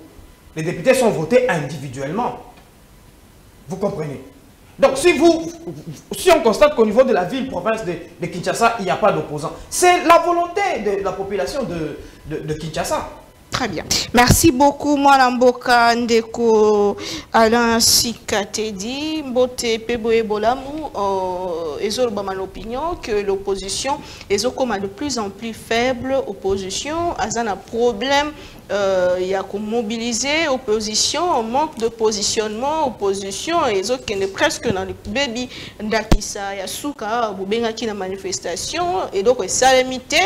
Les députés sont votés individuellement. Vous comprenez? Donc, si, vous, si on constate qu'au niveau de la ville-province de, de Kinshasa, il n'y a pas d'opposants, c'est la volonté de la population de, de, Kinshasa. Très bien. Merci beaucoup, Mwana Mboka Ndeko Alain Sikatedi, Mbote Pebo Ebolamu, euh, Ezolobama l'opinion que l'opposition comme de plus en plus faible. Opposition, a un problème, il y a qu'on mobiliser opposition, manque de positionnement, opposition, et autres qui presque dans le baby. d'Akissa, Yasuka, Bobengaki na manifestation, et donc ça limité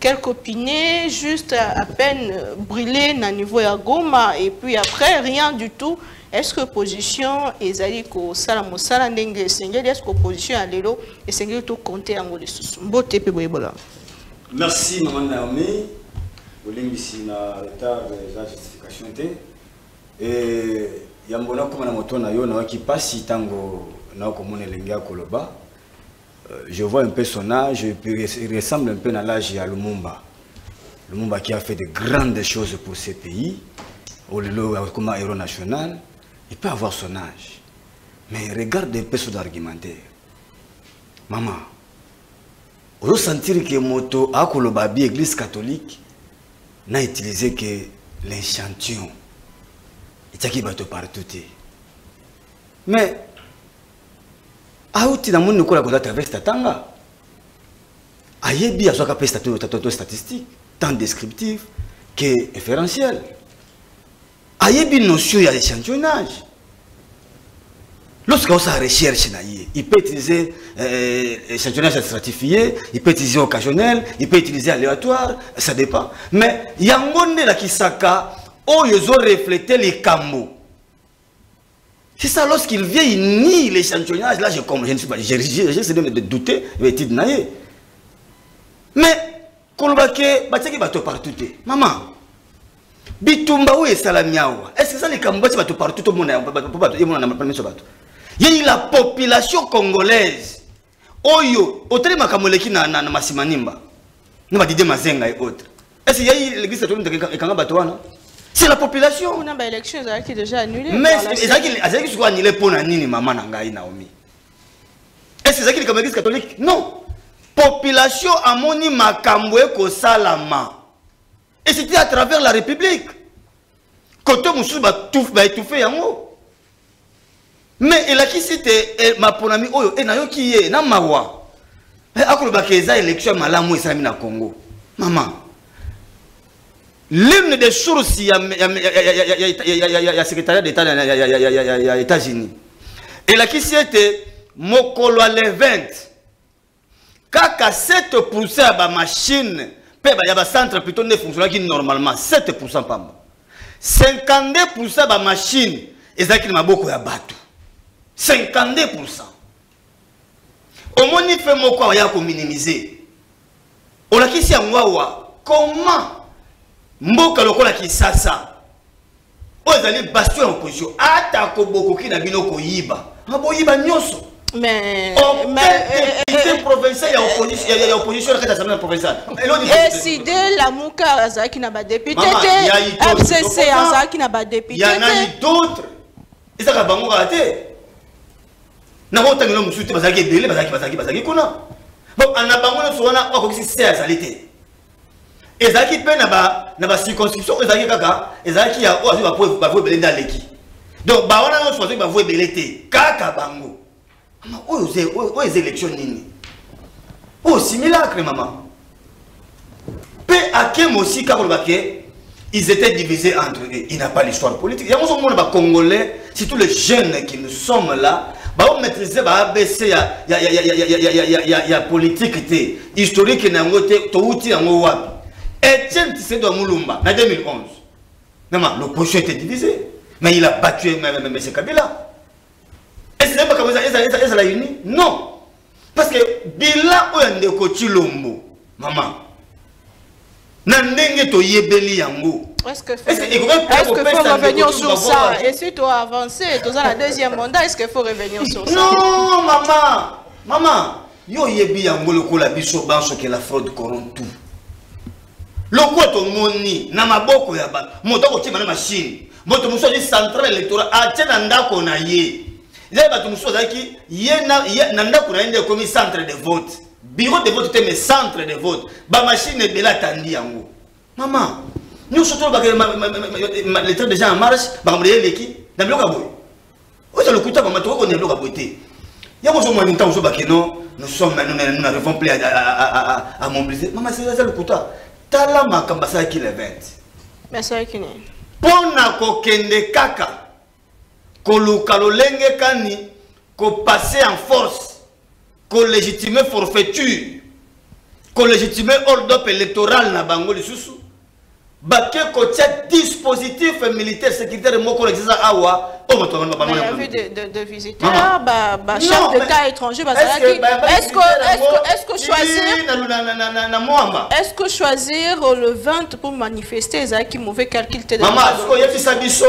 quelques opinions, juste à, à peine euh, brûlé na niveau ya Goma, et puis après, rien du tout. Est-ce que opposition ezali kosala mosala ndenge esengeli est-ce que opposition ya lelo esengeli tokonte yango lisusu mbote mpe boyebola. Merci mama naomi olingisi na retard eza justification te Eh, yambo nakóma na moto na yo nawaki mpasi ntango naokomona elenge ya koloba Euh, je vois un peu son âge il ressemble un peu à l'âge à Lumumba. Lumumba qui a fait de grandes choses pour ce pays, au Lelo comme héros national, il peut avoir son âge. Mais regarde un peu son argumentaire. Maman, on sentir que moto a kolobabi église catholique n'a utilisé que l'échantillon. Et qui bateau partout. te. Mais auti na moni lokola koza travers tatanga ayebi azwaka mpe statu- tatu- tatu statistique tant descriptif que référentiel ayebi notion ya échantillonnage Lorsqu'on sa recherche, il peut utiliser euh, échantillonnage stratifié, il peut utiliser occasionnel, il peut utiliser aléatoire, ça dépend. Mais il y a un la kisaka, où ils ont reflété les cambos. C'est ça, lorsqu'il vient, il nie l'échantillonnage. Là, je, comme, je ne suis pas, j'essaie de me douter, mais il dit Mais, quand on partout, maman, bitumba où est salamiawa? Est-ce que ça les cambos, c'est partout, tout le monde, yei la population congolaise. Oyo otali makambo eleki na, na, na masimanimba na badide mazenga et autres. Que yei l'église catholique ekanga bato wana? C'est la population. Annulé mais ezalaki sikoyo anile mpo na nini mama na ngai naomi? Est-ce ezalaki likambo église catholique? Non. Population amoni makambo ekosalama. Et c'était à travers la république. Kote mosusu baétouffe yango mais elakisi te maponami oyo enayoki ye na mawa akolobaka eza élection ya malamu esalami na congo mama l'une des sources ya secrétariat d'état ya états-unis elakisi ete mokolo le 20 kaka 7 pourcent ya bamashine mpe ya bacentre plutôt nde fonctionnaki normalement 7 pourcent pamba 52 pourcent ya bamashine ezalaki na maboko ya bato 52% Au moins, il omoni mpe moko oya kominimize olakisi yango awa koma mboka lokola kisasa oyo ezali bastion ya opposition atako bokoki na bino koyiba aboyiba nyonso eside lamuka azalaki na badepute te abcc azalaki na badepute te. ezaka bango kaka te nango otangelo mosusu te bazalaki ebele bazalaki bazalaki bazalaki kuna. Na bango nyonso wana bakokisi se azali te. Ezalaki mpe na ba na bacirconscription oyo ezalaki kaka ya donc kaka bango. Mama ils étaient divisés entre eux. Il n'a pas l'histoire politique. Yango ozomona bacongolais surtout les jeunes qui nous sommes là baomaîtrise baabc ya, ya, ya, ya, ya, ya, ya, ya, ya, ya, ya politique te. Historique na yango te touti yango wapi? Etienne tisedo ya mulumba na 2011 Maman, l'opposition était divisée mais il a battu M. Kabila. Ezala uni non. Parce que bilan oyo ndeko chilombo mama na ndenge toyebeli yango. Est-ce que qu'il faut que faire faut revenir sur ça Et si tu as avancé, tu as la deuxième mandat, est-ce qu'il faut revenir sur ça? Non mama mama yo oyebi yango lokola biso bansoki la fraude corrompt tout lokola tomoni na maboko ya bato moto akotiema na mashine moto mosusu azwi central électoral atie na ndako na ye. Eza bato mosusu azalaki ye na ye- na ndako na ye nde ekomi centre de vote bureau de vote. Te mais centre de vote bamashine ebele atandi yango mama nyonso tolobaka letre déjà en marche makambo na ye eleki na biloko ya boye oyo lokuta mama tokokona biloko ya boye te yango ozomona ntango ozobake no nous sommes nous nous n'arrivons plus à, à, à, à, à mobiliser. Mama eza lokuta tala makambo asalaki le 20 Mais c'est qui n'est. Mpo na kokende kaka koluka lolenge kani kopase en force kolégitime forfaiture. Kolégitime ordre électoral na bango lisusu. Bake kotia dispositif militaire sécuritaire moko exisa awa. Oyo bato Mais il y a vu babango de, de, de visiteurs, Maman. bah, bah, Non, chef mais- d'État étranger, Est-ce que choisir, mwamba? est-ce que le 20 pour manifester, qui mauvais calcul biso?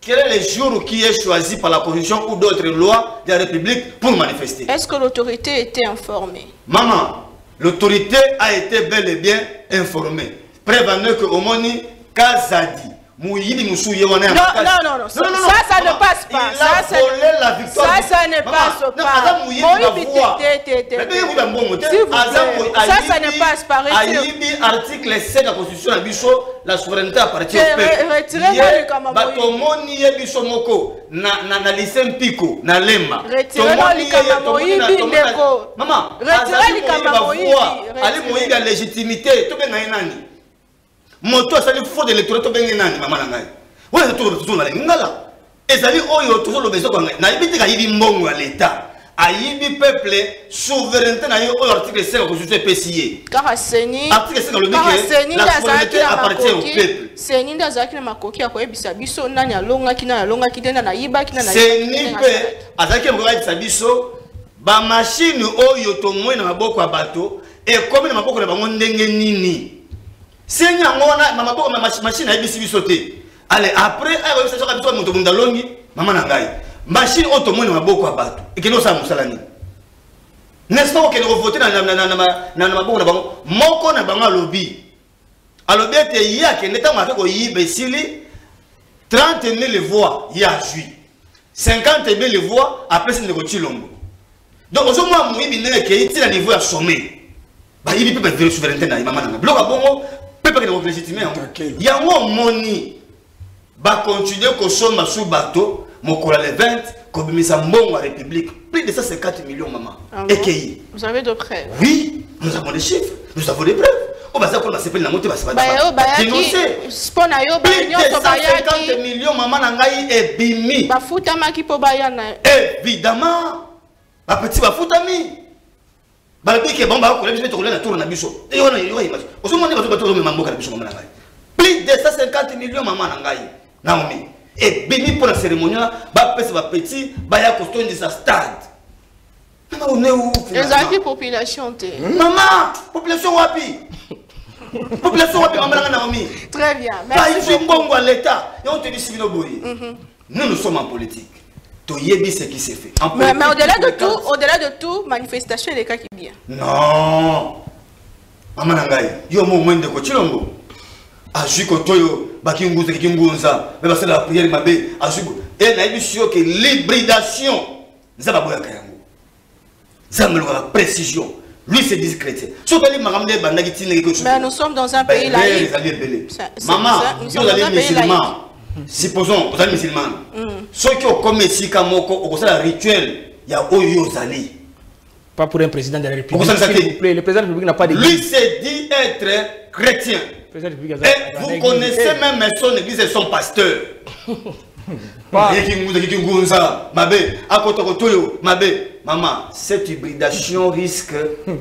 Quel est le jour qui est choisi par la Constitution ou d'autres lois de la République pour manifester? Est-ce que l'autorité était informée? Maman, l'autorité a été bel et bien informée. Prévenez que au moni Kazadi. Mouyini Moussouye wana Non, non, non, non, ça- ça, ne passe pas. Ça, a ça- volé la victoire. ça, ça ne Maman, passe pas. Ça, ça ne passe pas. Ayibi, article 7 de la Constitution na biso, la souveraineté appartient au peuple. re- retirez-moi le Kama bato Moïbi. omoni ye biso moko na lycée mpiko na Retirez-moi le ye- Kama tomoni na- Moïbi, tomoni na- ndeko. mama Retirez le Kama Moïbi Moïbi, bavoi, retirez. ali moyibi ya légitimité tobenga ye nani? Moto asali fraude électorale tobenge nani mama na ngai? Oyo tozolala ngala ezali oyo tozoloba ezoko ngai. Nayebi te kayibi mbongo ya leta ayibi peuple souveraineté na ye oyo article 5 ya constitution epesi ye. Kaka seni Article 5 alobi ke la souveraineté na appartient au makoki. peuple. seni nde azalaki na makoki ya koyebisa biso nani alongaki nani alongaki te nani ayibaki nani seni mpe azalaki moko ayebisa biso bamashine oyo tomoi na maboko ya bato ekomi na maboko na bango ndenge nini seni yango wana na maboko ya mashi- mashine ayebisi biso te. Ale après ayebisa soka biso moto mundu alongi mama na ngai. Mashine oyo tomoi na maboko ya bato ekende kosala mosala nini? N'est-ce pas kokende kovote na- na- na- na- na na- na maboko na bango? Moko na bango alobi. Alobi ete ye akende ntango ake koyiba esili 30 000 voix ye azwi 50 000 voix apesi ndeko tilombo donc ozomona moyibi ndenge ekei ti na niveau ya sommet. Bayibi mpe bavere souveraineté na ye mama nanga biloko ya bongo mpe mpe kende kolégitime yango Takelo. yango omoni bakontinue kosomba su bato mokolo ya le 20 kobimisa mbongo ya république. Plus de 150 millions mama Ah bon? ekei vous avez de preuves oui nous avons des chiffres. Nous avons des preuves. Oyo baza kona basepeli nango te bayo bayaki. Dénoncer mpo na yo plus bayo de nyonso 150 bayaki millions mama na ngai ebimi bafutamaki mpo baya na évidemment. Bapeti bafutami balobi ke bango bakolia biso mpe tokolia na tour na biso Eh, wana yoyeba ozomoni bato bato bazomema mboka na biso mama na ngai plus de 150 millions mama na ngai naomi. Ebimi mpo na cérémonia bapesa bapeti baya kotondisa stade. Ezalaki population te mama population wapi? Population wapi mama na ngai naomi? Très bien beaucoup. mbongo ya leta yango toyebisi bino boye nous nous sommes en politique toyebi ce qui se fait. Mais, mais au-delà de tout au-delà de tout manifestation elekaki bien non. Mama na ngai yo mo omoi ndeko cilongo azwi koto oyo bakingunza kikingunza me basala bapriere mabe azwi bo- e nayebi si yo ke libridation nzambe aboyaka yango. Nzambe alobaka précision. Lui c'est discrété ebandaki tineke mais nous sommes dans un pays laïque. ezali ebele Ça- c'est- mama ça- nous sommes dans un pays laïque. Supposons ozali musulman. Soki okomi esika moko okosala rituel. Ya oyo yo ozali Pas pour un président de la République. S'il s'est- vous plaît, le président de la République n'a pas lui d'église. se dit être chrétien. Le président de la République a- et vous connaissez même son église et son pasteur (laughs) (laughs) Pas- yekingunza kikingunza mabe. Akota kotoyo mabe. Mama cette hybridation risque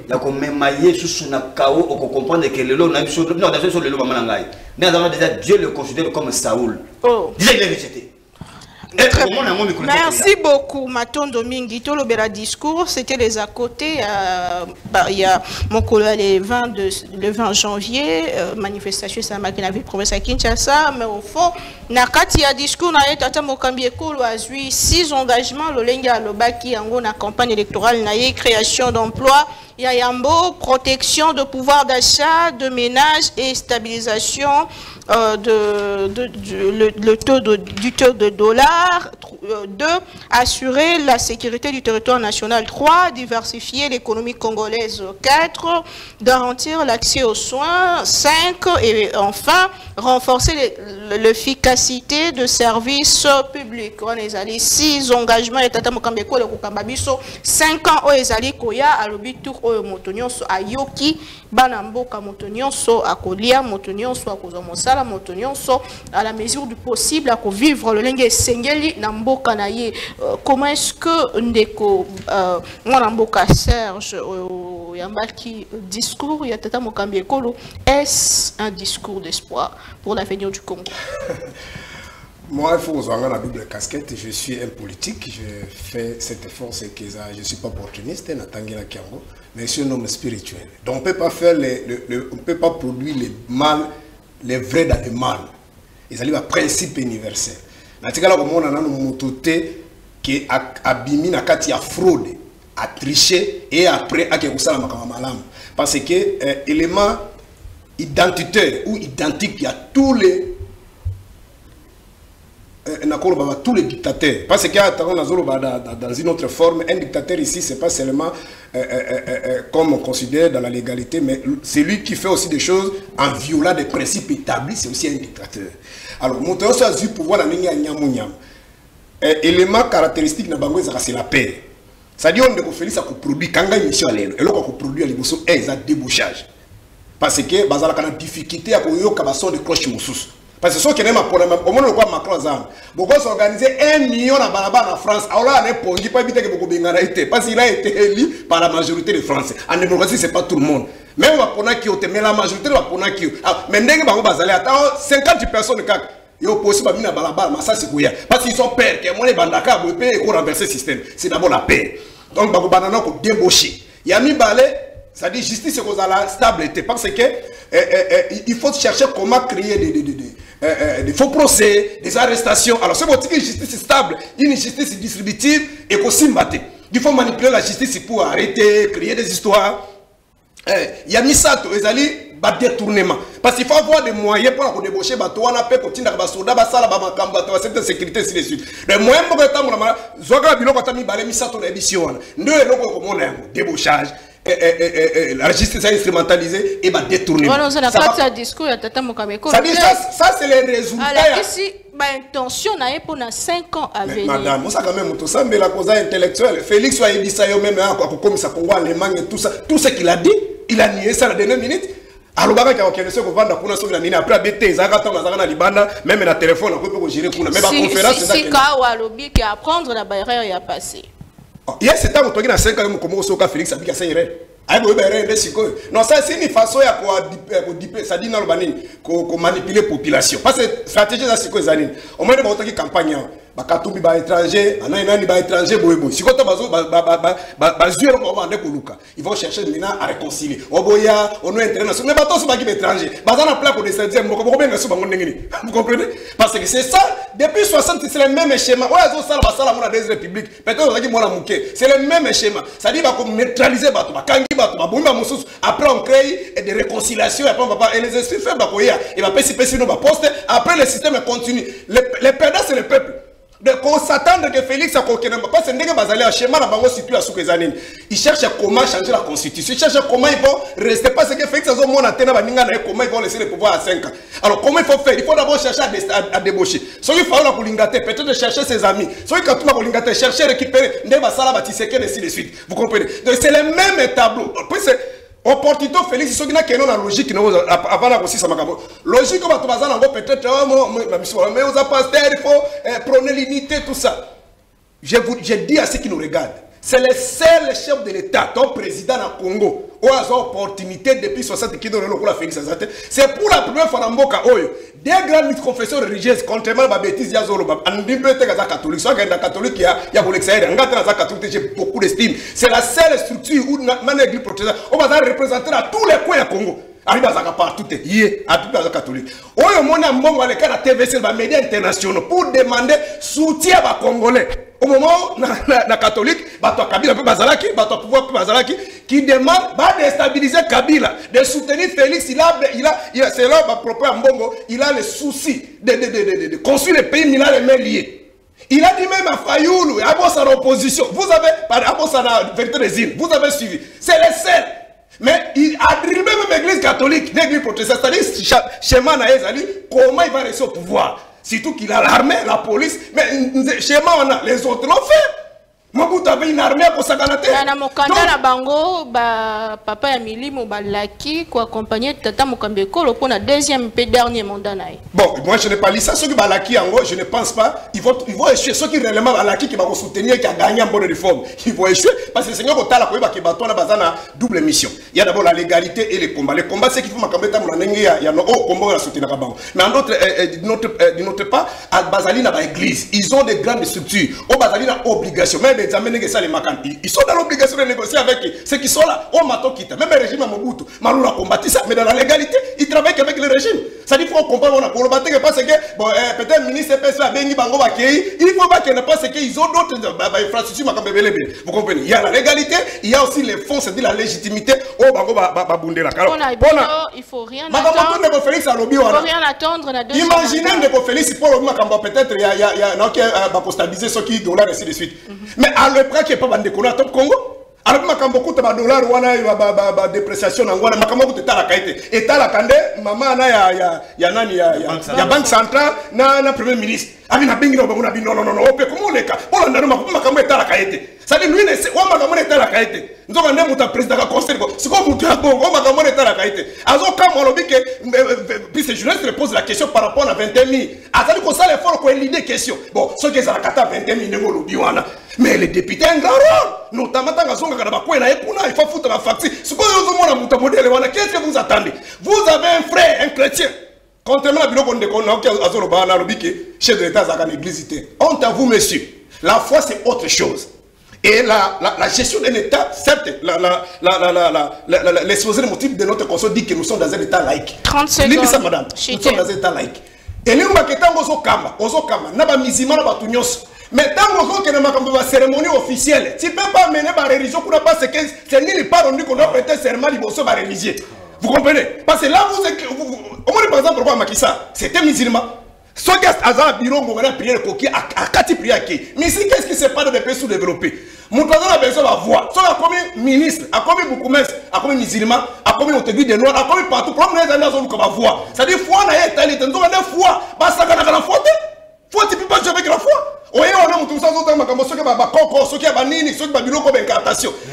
ya komema ye susu na kao okocomprendre ke lelo na biso non daso lelo mama na ngai nde azalaka déjà dieu le considère comme saoul. Oh. Déjà il est rejeté Merci beaucoup, Matondo Mingi. Tout le discours, c'était les à côté. euh, bah, Il y a mon collègue le 20, de- le 20 janvier, euh, manifestation ça m'a la ville province à Kinshasa, mais au fond, nakati ya discours na tata mokambi ekolo azwi six engagements lolenge alobaki yango na campagne électorale na création d'emplois ya yambo protection de pouvoir d'achat de ménage et stabilisation euh, du- taux de- dollar. 2. Assurer la sécurité du territoire national. 3. Diversifier l'économie congolaise. 4. Garantir l'accès aux soins. 5. Et enfin, renforcer l'efficacité de services publics. On est allé 6 engagements et tata mokambi ekolo kokamba biso 5 ans oyo ezali koya tour oyo moto nyonso ayoki bana mboka moto nyonso akolia moto nyonso akozwa mosala moto nyonso à la mesure du possible akovivre lolenge esengeli na mboka na ye. Euh, comment est-ce que ndeko euh, mwana mboka serge oyo oyambaki discours ya tata mokambi ekolo? Est-ce un discours d'espoir pour l'avenir du congo? (laughs) Moi, il faut que la double casquette. Je suis un politique. Je fais cet effort, c'est que je ne suis pas opportuniste, Kiango, mais je suis un homme spirituel. Donc, on ne peut pas faire on peut pas produire les mal, les vrais dans le mal. Ils arrivent à principe universel. Natikala comme on a mototé qui a abîmé na kati ya fraude, a triché et après a kusala makama malamu. Parce que euh, élément identitaire ou identique, il y a tous les euh, nakoloba ba tous les dictateurs. Parce que attends nazoloba dans, une autre forme. Un dictateur ici c'est pas seulement euh, euh, comme on considère dans la légalité mais c'est lui qui fait aussi des choses en violant des principes établis c'est aussi un dictateur. Alors moto nyonso azwi pouvoir na ndenge ya élément caractéristique na bango c'est la paix. C'est-à-dire on ndeko félix akoproduire kanga émission ya lelo eloko akoproduire liboso un eza débauchage parce que bazalaka na difficulté ya koyoka bason de cloche parce que soki ene mapona omona lokwa macron aza wana bokosi organise 1 million na balabala na france. Aolala na epongi mpo ebiteke bokobengana ye te parce qu'il a été élu par la majorité de français. En démocratie c'est pas tout le monde. Même baponaki yo te mais la majorité baponaki yo Ah, mais ndenge bango bazali ata 50 personnes kaka. Yo posi bami na balabala masasi koya parce qu'ils sont peur ke mona ebandaka boye mpe ekorenverse système. C'est d'abord la paix. Donc bakobanda na kodébauche ya mibale c'est-à-dire justice stable te parce que euh, euh, euh, il faut chercher comment créer des, euh, euh, faux procès des arrestations alors soki otiki justice stable une justice distributive ekosimba te il faut manipuler la justice pour arrêter créer des histoires Eh, ya misato ezali badétournement parce qu'il faut avoir des moyens mpona kodébauche bato wana mpe kotindaka basoda basala bamakambo bato basecteur sécurité de suite le moyen moko etambola mala zwaka biloko ata mibale misato na yebisi wana nde eloko ekomona yango débauchage eh, eh, eh, eh, la justice a instrumentalisé et na Ça va- kati ya discours ya tata mokambi ekolo ça ça, ça c'est les résultats. alakisi baintention na ye mpona 5 ans à Mais venir. madame osaka même moto osambela koza intellectuel félix ayebisa yo meme akokomisa kongo allemagne tout ça tout ce qu'il a dit il a nié ça la dernière minute. Alobaka ke akokende soki kovanda kuna soki na nini après abe te ezalaka ntango azalaka na libanda meme na telefone akoki mpe kogire kuna mais baconférence sika awa alobi ke apprendre na baerreur ya passé ye c'est ntango toki na 5 ans mokomo osoka félix abiki asa erreur ayi koyeba erreur nde sikoyo non ça c'est une façon kodipe sadi komanipule population parce que stratégie eza sikoyo eza nini omoni bautaki campagne awa bakatumbi baétranger banani nani baétranger boyeboye sikoyo to bazwi eloko bao bande koluka. Il faut chercher maintenant à réconcilier. Oboya ono intérêt na so mais bato oso baki baétranger baza na plan kodestabiliser moko bokobenga so bango ndenge nini vous comprenez? Parce que c'est ça depuis 60 c'est le même schéma. Oyo azosala basala ngo na des républiques. Peut-être ozalaki mwana moke c'est le même schéma. C'est-à-dire bakoneutraliser bato bakangi bato babomi bamosusu après on crée des réconciliations. Après papa et les esprits faibles bakoya et bapesipesi bino baposte après le système continue. Les perdants c'est le peuple de s'attendre que Félix a kokena parce que ndenge bazali à schéma na bango situé à souke zanini il cherche comment changer la constitution. Il cherche comment ils vont rester. Parce que Félix azo mona tena baninga na ye, comment ils vont laisser le pouvoir à 5 ans. Alors comment il faut faire? Il faut d'abord chercher à, à, à débaucher. Soki faola kolinga te peut-être chercher ses amis. Soki katuma kolinga te chercher récupérer ndenge basala batiseke ainsi de suite. Vous comprenez? Donc c'est le même tableau opportunité félix soki nakende na logique nango avant na kosisa makambo. Logique oyo bato baza nango peut-être oh, mais oza pasteur il faut eh, prôner l'unité tout ça. Je, vous, je dis à ceux qui nous regardent c'est le seul chef de l'État, ton président au Congo, où a opportunité depuis 60 qui donne la Félix Azate. C'est pour la première fois dans Mboka Oyo. Oh, des grandes confessions religieuses, contrairement à la bêtise, il y a Zoro Bab. Bibliothèque, il y a catholique. Il y a catholique, il y a En il catholique, j'ai beaucoup d'estime. C'est la seule structure où, dans l'église protestante, on va représenter à tous les coins du Congo ari bazalaka partout te ye api baza catholique oyo omoni ya mbongo aleka na tvc bamédia internationaux pour demander soutien bacongolais au moment na, na, na catholique bato ya kabila mpe bazalaki bato ya pouvoir mpe bazalaki qui demande badestabiliser kabila de soutenir félix il a, il a, il a c'est là bapropos ya mbongo il a le souci de, de, de, de, de, de construire le pays mais il a les mains liées il a dit même à Fayoulou, à Bossa l'opposition, vous avez, à Bossa la vérité des îles, vous avez suivi. C'est le seul. Mais il a même l'église catholique, l'église protestante, c'est-à-dire schéma Naïzali, comment il va rester au pouvoir? Surtout qu'il a l'armée, la police, mais schéma on les autres l'ont fait mobutu abai na arme akosakana te. Na mokanda na bango bapapa ya milimo balaki koaccompagne tata mokambi ekolo mpo na deuxième mpe dernier mandat na bon moi je n'ai pas li ça. Soki balaki yango je ne pense pas. Ils vont, ils vont échouer. Soki réellement balaki ke bakosoutenir ke aganye bonne réforme ils vont échouer. Parce que sengi kotala koyeba ke bato wana baza na double mission. Il y a d'abord la légalité et le combat le combat c'est qu'il faut makambo etambola ndenge ya o oh, komba oyo asoutenaka bango. Na notre notre notre pas bazali na baéglise ils ont des grandes structures. Oyo bazali na obligation. Même ils sont dans l'obligation de négocier avec ceux qui sont là oyo matokita même le régime ya mobutu malula kombatisa mais dans la légalité ils travaillent avec le régime. C'est-à-dire faut comprendre wana koloba teke parce que eh, peut-être ministre epesi abengi bango bakei il faut bakende parce que ils ont d'autres bah, bah, bainfrastructure vous comprenez? Il y a la légalité il y a aussi les fonds c'est-à-dire la légitimité. Oyo bango babundelaka alors makambo tu ndeko félix alobi wana imaginez ndeko félix mpo alobi makambo peut-être naoki euh, bakostabilise soki dollar ainsi de suite mais alepra ke epa bandeko na top congo. Alobi makambo okuta badolare wana badépréciation yango wana. Makambo okuta etalaka ete etalaka nde mama na ya nani ya banke centrale. na premier ministre abi nabengina bango nabi nonono ope komoneka olanda no makambo etalaka ete sadi lui wa makambo na etalaka ete nzoka nde moto aprésidaka conseil sikoyo moto ya bongo o makambo na etalaka ete azokama alobi ke vice eh, eh, jeunesse repose la question par rapport na 21 000 azali kosala effort koelide question. Bon soki ezalaka ata 21 000 ndenge olobi wana. Mais le député a un grand rôle notamment ntango azongaka na bakwei na ye kuna ifa futa bafacture sikoyo ozomona moto modele wana qu'est ce que vous attendez? Vous avez un frère un chrétien contrairement na biloko ndeko chef de l'état azalaka na église honte à vous monsieur la foi c'est autre chose. Et la, gestion d'un état certes l'exposé motifs de notre conso dit que nous sommes dans un état laïque. Limbisa madame. Nous sommes dans un état laïque. Elimbaka ntango ozokamba ozokamba na bamizima na bato nyonso mais ntango ozokende makambo une cérémonie officielle. Tu peux pas amener bareligion kuna parce que c'est nini part ondiko ndoprete serment liboso bareligieux vous comprenez? Parce que là, vous êtes... Au moins, par exemple, pourquoi Makissa? C'était musulman. Son geste à bureau, on va prier le à Kati prier Mais ici, qu'est-ce qui se passe dans les pays sous-développés? Mon président a besoin de voir. Soit à combien ministre, à combien boukoumes, à combien musulmans, à combien autobus des noirs, à combien partout? Pourquoi les gens ont qu'on voir C'est-à-dire, foi, on a été allé, on a foi, on a foi, on a foi, on a foi, oye wana moto mosusu azotanga makambo soki ba- bakoko soki ya banini soki babiloko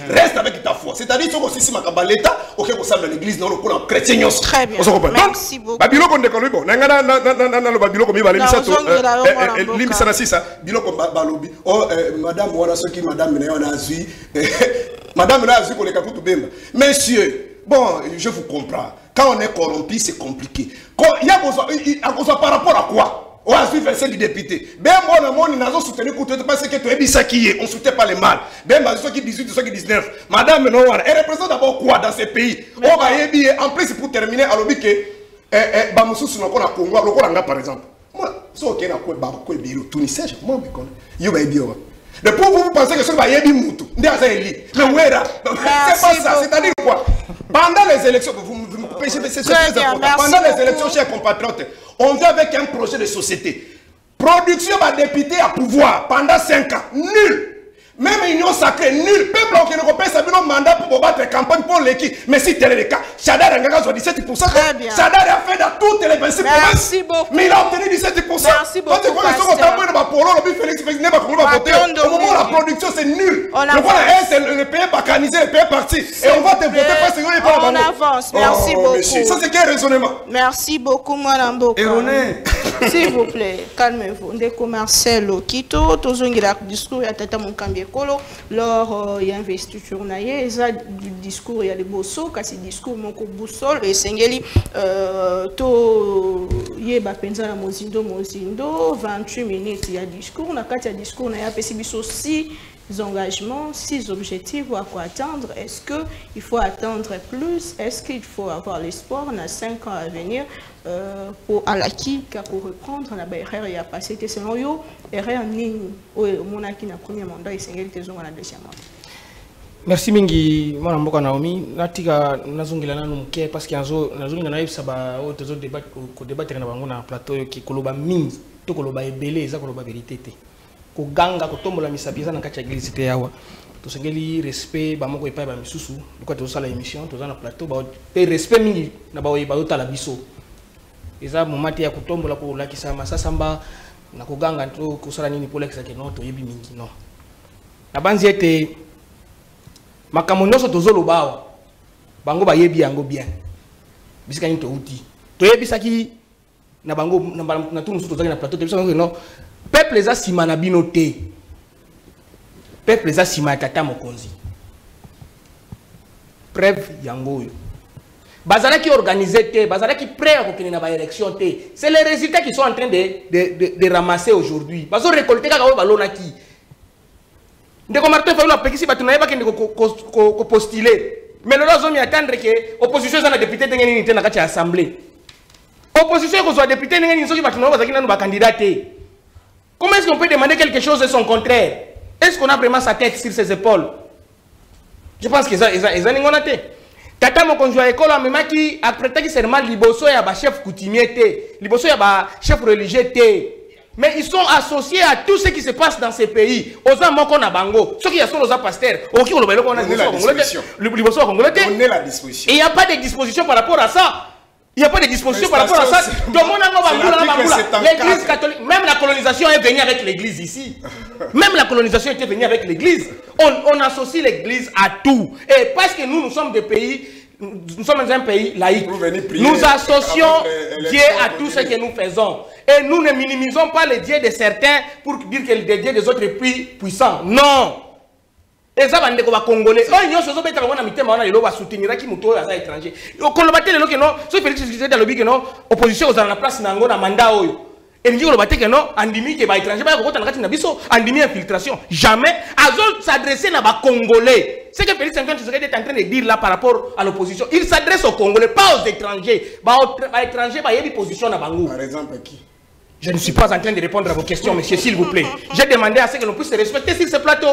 reste avec ta foi c'est-à-dire soki osisi makambo ya leta oke kosala na l'église na lokola chrétien nyonso Très bien. Ozo comprendre? Donc, Merci beaucoup. babiloko ndeko lobi bon nanga na- na- na- na- na- naloba biloko mibale Na misato ozongela yo eh, eh, eh, na sisa biloko ba- balobi o eh, madame wana soki madame na ye wana azwi madame na ye azwi koleka kutu bemba. Monsieur bon je vous comprends. Quand on est corrompu c'est compliqué. Ya kozwa par rapport à quoi? Oyo azwi du député. Bemba na moni nazo soutenir kutu ete parce que toyebisaki ye on soutient pas le mal bemba azwi soki 18 soki 19 madame no wana elle représente d'abord quoi dans ce pays? Oyo bayebi ye en plus pour terminer alobi ke eh, eh, bamosusu lokola congo lokola nga par exemple. Moi so okei na biro tunisege moi mekona yo bayebi yo de pour vous vous pensez que soki bayebi mutu nde aza eli mais wera. C'est pas ça c'est à dire quoi? Pendant les élections vous, vous me coupez c'est Très important. pendant les élections chers compatriotes on vient avec un projet de société. Production va député à pouvoir pendant 5 ans. Nul même union sacrée nul peuple okende kopesa bino mandat pour battre campagne pour l'équipe mais si tel est le cas Chadar Nganga soit 17 Très bien. Chadar a fait dans toutes les 26 Merci provinces beaucoup. mais il a obtenu 17 Merci beaucoup, Quand qu'on t'a le polo le Félix Félix n'est pas voter au moment où la production, c'est nul. On Le voilà, avance. un, c'est le le pays bacanisé, le pays parti. Et on va te voter parce que n'est pas On avance. Merci Oh, beaucoup. Ça, c'est quel raisonnement? Merci beaucoup, Madame Boka. Erroné. S'il vous plaît, calmez-vous. Ndeko Marcelo Kito, tozongela discours ya tata Mokambi Ekolo lors euh, ya investiture na ye eza discours ya liboso kasi discours moko boussole esengeli euh, to yeba mpenza na mozindo mozindo 28 minutes ya discours na kati ya discours na ye apesi biso si engagements, six objectifs à quoi attendre. Est-ce qu'il faut attendre plus? Est-ce qu'il faut avoir l'espoir? Dans cinq ans à venir pour Alaki, pour reprendre la barrière et à passer tes scénarios Erreur nini Mon aki na premier mandat et c'est tes na deuxième mandat. merci mingi. Mwana mboka naomi. Natika nazongela nanu moke parce que nazo- nazolinga nayebisa ba oyo kodebatere na bango na plateau oyo koloba mingi to koloba ebele eza koloba verité te. Koganga kotombola misapi eza na kati ya eglise te awa. Tosengeli respect bamoko epai ba misusu. Lokola tozosala émission toza na plateau mpe respect mingi na baoye bazotala biso eza moma te ya kotombola kolakisa masasamba na koganga to kosala nini mpo olakisa ke no toyebi mingi non nabanzi ete makambo nyonso tozoloba awa bango bayebi yango bien. Bisika nini touti. Toyebisaki na bango na tunu mosusu tozalaki na plateau toyebisaki bango no. Peuple eza nsima na bino te. Peuple eza nsima ya tata mokonzi. Yango organise te prêt te. C'est les résultats qui sont en train de, de, de, de ramasser aujourd'hui. Bazorecolte kaka oyo balonaki. Ndeko martin fayulu apekisi bato na mais lelo azomi attendre ke opposition eza na député ndenge nini ya assemblée. Opposition député na comment est-ce qu'on peut demander quelque chose et son contraire? Est-ce qu'on a vraiment sa tête sur ses épaules? Je pense que eza ningo na te tata mokonzi ya ekolo amemaki apretaki serment liboso ya bachef coutumier te liboso ya bachef religieux te. Mais ils sont associés à tout ce qui se passe dans ces pays. Oza moko na bango. Soki ya solo oza pasteur okoki koloba eloko wana liboso ya Congolais te. il n'y a pas de disposition par rapport à ça. Il n'y a pas de disposition par rapport à ça. Prestation, Tout le monde a c'est Bamboula, l'article Bamboula. 74. L'église catholique, même la colonisation est venue avec l'église ici. (laughs) Même la colonisation était venue avec l'église. On, on associe l'église à tout. Et parce que nous, nous sommes des pays, nous sommes un pays laïque. Nous associons Dieu à tout ce que nous faisons. Et nous ne minimisons pas les dieux de certains pour dire que les dieux des autres est plus puissants. Non. Eza bandeko bakongole oyo nyonso ozobetaka ngo na mitema wana lelo basouteniraki moto oyo aza étranger. Koloba te lelo keno soki félix tshisekedi alobi keno opposition kozala na place na yango na manda oyo. Elingi koloba te keno andimi ke baétranger baya kokota na kati na biso andimi infiltration. Jamais azosadresse na bakongolais ce que félix antoine est en train de dire là par rapport à l'opposition il s'adresse aux congolais pas aux étrangers. Baétranger bayebi position na bango. Par exemple, qui? Je ne suis pas en train de répondre à vos questions, monsieur, s'il vous plaît. J'ai demandé à ce que l'on puisse se respecter sur ce plateau.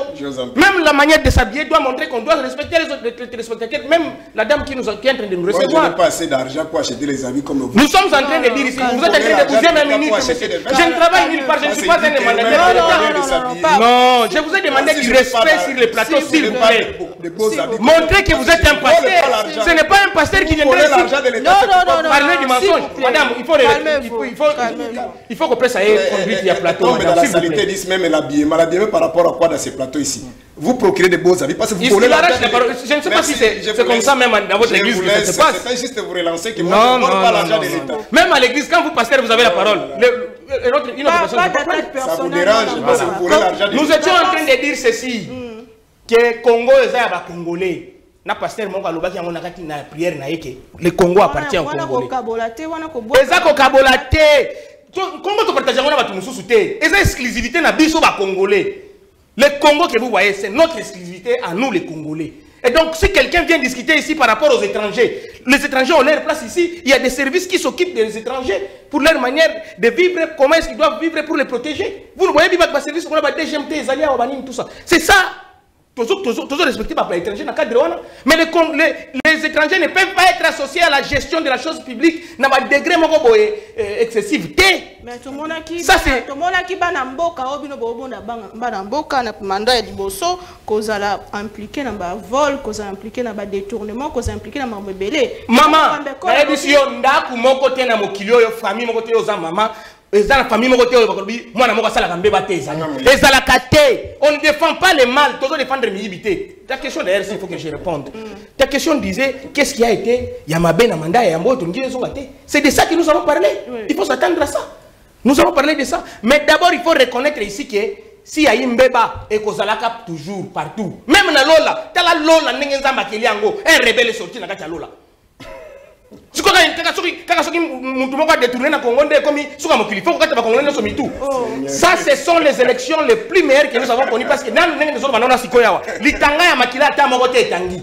Même la manière de s'habiller doit montrer qu'on doit respecter les autres téléspectateurs, même la dame qui, nous a- qui est en train de nous Moi, je n'ai recevoir. pas assez d'argent pour acheter les habits comme vous. Nous sommes en train de dire ici, vous êtes en train de bouger ma minute, monsieur. Je ne travaille nulle part, je ne suis pas un mandataire de Non, non, l'État. non, non, non, pas- Non, je vous ai demandé du respect sur les plateaux, s'il vous plaît. Montrez que vous êtes un pasteur. Ce n'est pas un pasteur qui viendrait ici. de l'État, Non, non, non, non. Parler du mensonge. Madame, il faut, faut, que presse à conduite, il y a plateau, Non, mais dans la plaît. disent même l'habillement. L'habillement par rapport à quoi dans ces plateaux ici? Vous procurez des beaux habits parce que vous l'argent la parole. Je ne sais pas si c'est- c'est comme ça même dans votre Je église vous que ça se passe. C'était juste vous relancer que Non, moi, je ne pas l'argent non, de non. l'État. Même à l'église, quand vous pasteur, vous avez la parole. Le- le- une autre, une autre Pas, personne Ça vous dérange non, parce que non, vous l'argent Nous étions en train de dire ceci que Congo est un Congolais. Na pasteur moko alobaki yango na kati na prière na ye ke le Congo appartient Wana Congolais. eza kokabola te To- congo topartage yango na bato mosusu te eza exclusivité na biso bacongolais le congo que vous voyez c'est notre exclusivité à nous les congolais. Et donc si quelqu'un vient discuter ici par rapport aux étrangers les étrangers ont leur place ici. Il y a des services qui s'occupent des étrangers pour leur manière de vivre. Comment est-ce qu'ils doivent vivre pour les protéger? Vous ne voyez pas que service qu'on a DGMT awa banini tout ça. C'est ça toujours, respecter par l'étranger dans le cadre wana. mais les, les, les étrangers ne peuvent pas être associés à la gestion de la chose publique dans un degré moko boye euh, excessif Mais tomonaki Ça, c'est- bana mboka bobonda banga- bana mboka na ya liboso kozala impliqué na kozala impliqué na badétournement kozala impliqué na makambo ebele mama Makambo ekolo nayebisi yo ndako moko te na mokili oyo famille moko te oyo oza mama eza na famille moko te oyo bakolobi mwana moko asalaka mbeba te ezali ezalaka te. On ne défend pas le mal tozo défendre miyibi te. Ta question d'ailleurs s'il faut que je réponde. Ta question disait qu'est-ce qui a été ya mabe na mandat ya yambo oyo tolingi ezonga te. C'est de ça que nous allons parler. Il faut s'attendre à ça. Nous allons parler de ça. Mais d'abord il faut reconnaître ici que si yayi mbeba ekozalaka toujours partout même na lola tala lola ndenge nzambe akeli yango un rebelle sorti na kati ya lola sikoyo kaka soki kaka soki mutu moko adetourne na congo nde ekomi suka mokili. Fo kokata bakongolais nyonso mitu ça ce sont les élections les plus meilleures que nous avons connues parce que nanu ndenge tozoloba nano na sikoyo awa. Litanga ya makila ata moko te etangi.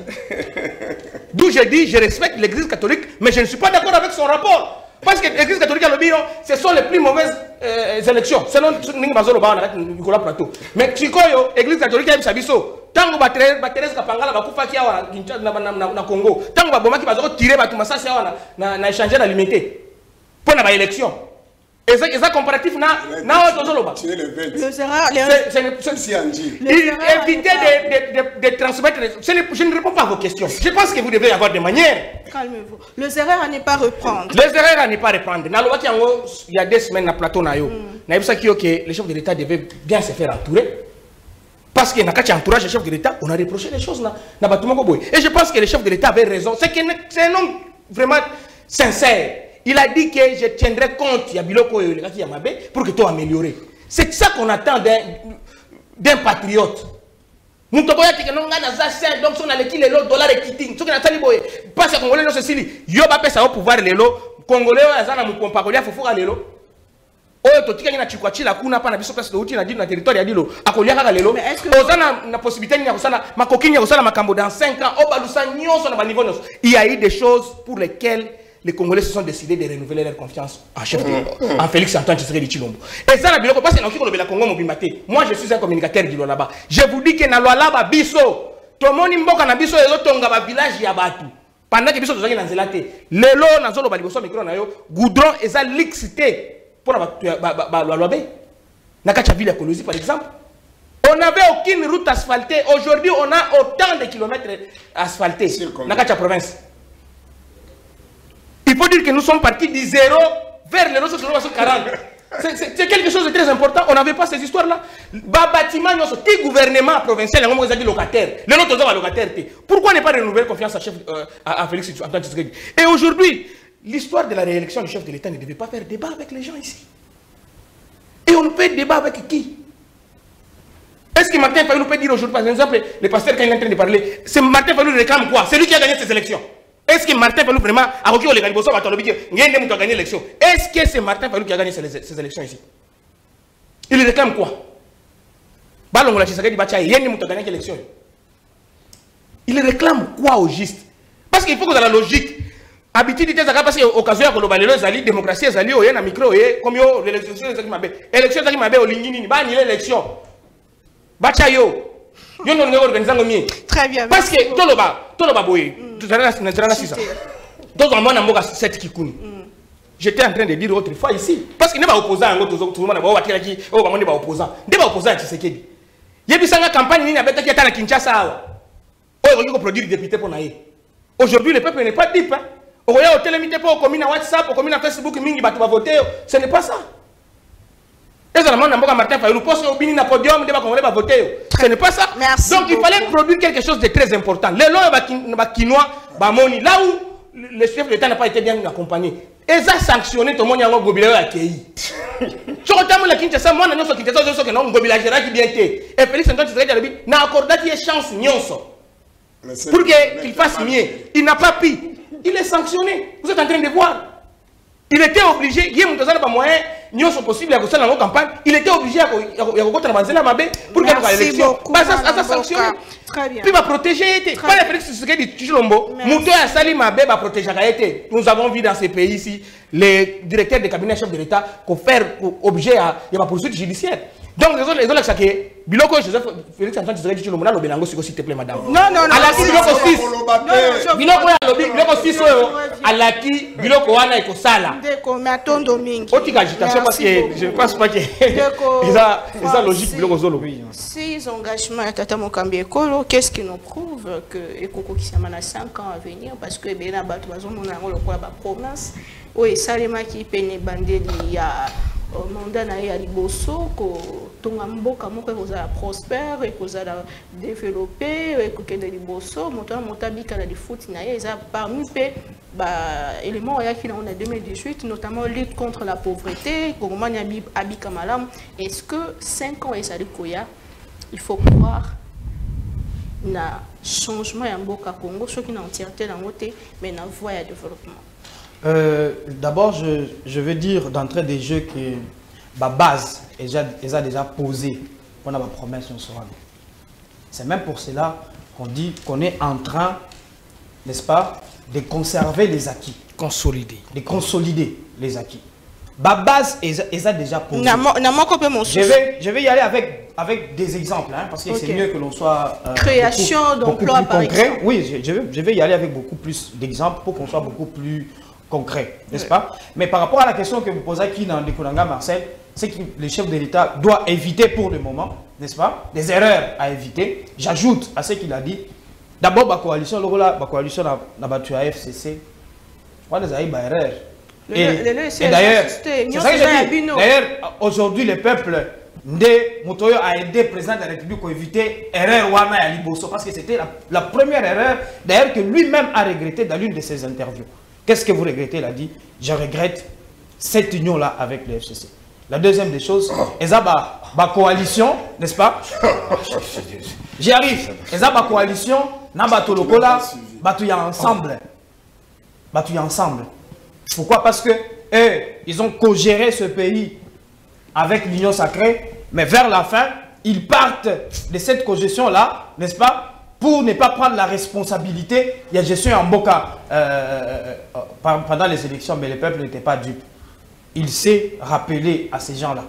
(laughs) D'où je dis je respecte l'église catholique mais je ne suis pas d'accord avec son rapport parce que l'église catholique yo ce sont les plus mauvaises euh, élections. Selon likolo ya plateau mais sikoyo église catholique ayebisa biso. Ntango baterese kapangala bakufaki awa na congo. Bato masasi awa na- na- na échanger na limité mpo na baélection eza comparatif na na oyo tozoloba Tu es le 20. Les erreurs, les C'est- c'est- c'est- Si Angie. Les Il- erreurs évitez n'est de, de, de, de transmettre. je ne réponds pas à vos questions. Je pense que vous devez avoir des manières. Calmez-vous. Les erreurs à ne pas reprendre. Les erreurs à ne pas reprendre. Nalobaki yango, il y a deux semaines, na plateau na yo. Naïbisa ki yo que le chef de l'État devait bien se faire entourer. Parce que dans le entourage du chef de l'État, on a reproché les choses. Na, na Moko. Et je pense que le chef de l'État avait raison. C'est que c'est un homme vraiment sincère. Il a dit que je tiendrai compte, pour que tout amélioré. C'est ça qu'on attend d'un patriote. donc congolais yo pouvoir congolais oyo totikaki na chikwachila kuna mpa na biso place touti na territoire ya dilo akolia kaka lelo Mais est-ce que- oza na, na possibilité nini ya kosala makoki nini ya kosala makambo dans 5 ans oyo balusa nyonso na baniveau nyonso il y a eu des choses pour lesquelles les Congolais se sont décidés de renouveler leur confiance en chef de, en Félix Antoine Tshisekedi Chilombo. Et ça, la biloko, parce que nous sommes Congo. Moi, je suis un communicateur du là-bas. Je vous dis que na là-bas, biso, tomoni mboka na biso ba village ya batu. Pendant que biso tozaki na nzela te. Lelo na liboso yo, goudron eza lixité pour na ba ba ba be. Na ville ya par exemple. On n'avait aucune route asphaltée. Aujourd'hui, on a autant de kilomètres asphaltés. Na kacha province. Il faut dire que nous sommes partis du zéro vers les 40. C'est- quelque chose de très important. On n'avait pas ces histoires-là. Ba bâtiment, nyonso, ti gouvernement provincial, yango moko ezali locataire. Les autres ont locataire. Pourquoi ne pas renouveler confiance à, chef, euh, à, à Félix Et aujourd'hui, l'histoire de la réélection du chef de l'État ne devait pas faire débat avec les gens ici. Et on peut débat avec qui? Est-ce que Martin Fayou peut dire aujourd'hui, par exemple, le pasteur quand il est en train de parler, c'est Martin Fayou réclame quoi? C'est lui qui a gagné ces élections. Est-ce que Martin Fayou vraiment a reculé les Galiboso, a gagné l'élection. Est-ce que c'est Martin Fayou qui a gagné ces, élections ici? Il réclame quoi? Il a l'élection. Il réclame quoi au juste? Parce qu'il faut que dans la logique, habitude te ezalaka mpasi occasion koloba lelo ezali démocratie ezali oye na micro oye komi yo l'élection ezalaki mabe. Élection ezalaki mabe olingi nini banile élection batya yo yo ndo olingi organize yango mie Très bien. parce que toloba toloba boye tozala sisa tozwa mwana mboka set kikuni. J'étais en train de dire autrefois ici. Parce que nde baopposant yango tozomona bao bakelaki oyo bango nde baopposant nde baopposant ya tshisekedi. Yebisanga campagne nini abetaki ata na kinshasa awa. Oyo okoki koproduire député mpo na ye aujourd'hui le peuple n'est pas dipe okoya otelemi te mpo okomi na whatsapp okomi na facebook mingi bato bavote yo ce n'est pas ça ezala mwana mboka martin fayulu mposo obini na podium nde bakongole bavote yo ce n'est pas ça Merci donc il beaucoup. fallait produire quelque chose de très important lelo oyo baki- bakinois bamoni là où le chef de l'état n'a pas été bien accompagné eza sanctionné tomoni yango gobila oyo akei (laughs) soko otambola kinshasa mwana nyonso kinshasa ozo soki nango ngobila ageraki bien te et félix antoine tshisekedi alobi na accordaki ye chance nyonso pour que- qu'il fasse mieux. Il n'a pas pu. Il est sanctionné. Vous êtes en train de voir. Il était obligé, il y a des moyens, nous sommes possibles à faire la campagne, il était obligé à faire la mabe pour Merci l'élection. ça, Madame ça sanctionné. Va protéger été. Pas la Félix Tshisekedi Tshilombo. Merci. Mouto ya Sali Mabe va protéger été. Nous avons vu dans ces pays ici les directeurs des cabinets chefs de l'État qu'on faire objet à il y a poursuite judiciaire. Donc les autres les autres ça que biloko Joseph Félix Antoine Tshisekedi Tshilombo na lobelango siko s'il te plaît madame. Non, non, non. Alaki biloko 6. Non, non, je- biloko oyo alobi biloko 6 oyo alaki biloko wana ekosala Ndeko, mais atondo mingi. otika agitation parce que je ne pense pas que (laughs) logique biloko ozoloba Ces engagements à Tata Mokambi Ekolo, qu'est-ce qui nous prouve que Ekoko Kisama a 5 ans à venir? Parce que Bena Bato Bazomona le quoi la province où Salema qui peine bandeli ya mandat na ye ya liboso kotonga mboka moko ekozala prospère ekozala développe ekokende liboso. Moto na moto abika na lifuti na ye eza parmi mpe baélément oyaki nango na 2018 notamment lutte contre la pauvreté. Kongomani abi- abika malamu. Est ce que 5 ans ezali koya? Il faut croire na changement ya mboka congo. Soki na entièreté nango te mais na voie ya développement Euh, D'abord, je, je veux dire d'entrée des jeux que ma base est déjà, est déjà posée pour ma promesse en sera. C'est même pour cela qu'on dit qu'on est en train, n'est-ce pas, de conserver les acquis, Consolidé. de consolider les acquis. Ma base est, est déjà posée. Je vais, je vais y aller avec, avec des exemples, hein, parce que c'est mieux que l'on soit... euh, Création d'emplois, par concret. exemple. Oui, je, je vais, je vais y aller avec beaucoup plus d'exemples pour qu'on soit beaucoup plus concret, n'est-ce pas? Mais par rapport à la question que vous posez qui dans Konanga Marcel, c'est que le chef de l'État doit éviter pour le moment, n'est-ce pas Des erreurs à éviter. J'ajoute à ce qu'il a dit, d'abord, la coalition, la coalition na, na batu ya FCC, je crois que des erreurs. Et, et d'ailleurs. D'ailleurs, aujourd'hui, le peuple de Motoyo a aidé le président de la République à éviter erreur Wana à Liboso parce que c'était la, la première erreur, d'ailleurs, que lui-même a regretté dans l'une de ses interviews. Qu'est-ce que vous regrettez Il a dit Je regrette cette union-là avec le FCC. La deuxième des choses, eza ba, ba coalition, n'est-ce pas? (laughs) J'y arrive. Ba coalition, na bato lokola, bato ya ensemble. Bato ya ensemble. Pourquoi? Parce que eux, ils ont co-géré ce pays avec l'union sacrée, mais vers la fin, ils partent de cette co-gestion-là, n'est-ce pas? Pour ne pas prendre la responsabilité. Il y a gestion en Boca euh, euh, euh, pendant les élections, mais le peuple n'était pas dupe. Il s'est rappelé à ces gens-là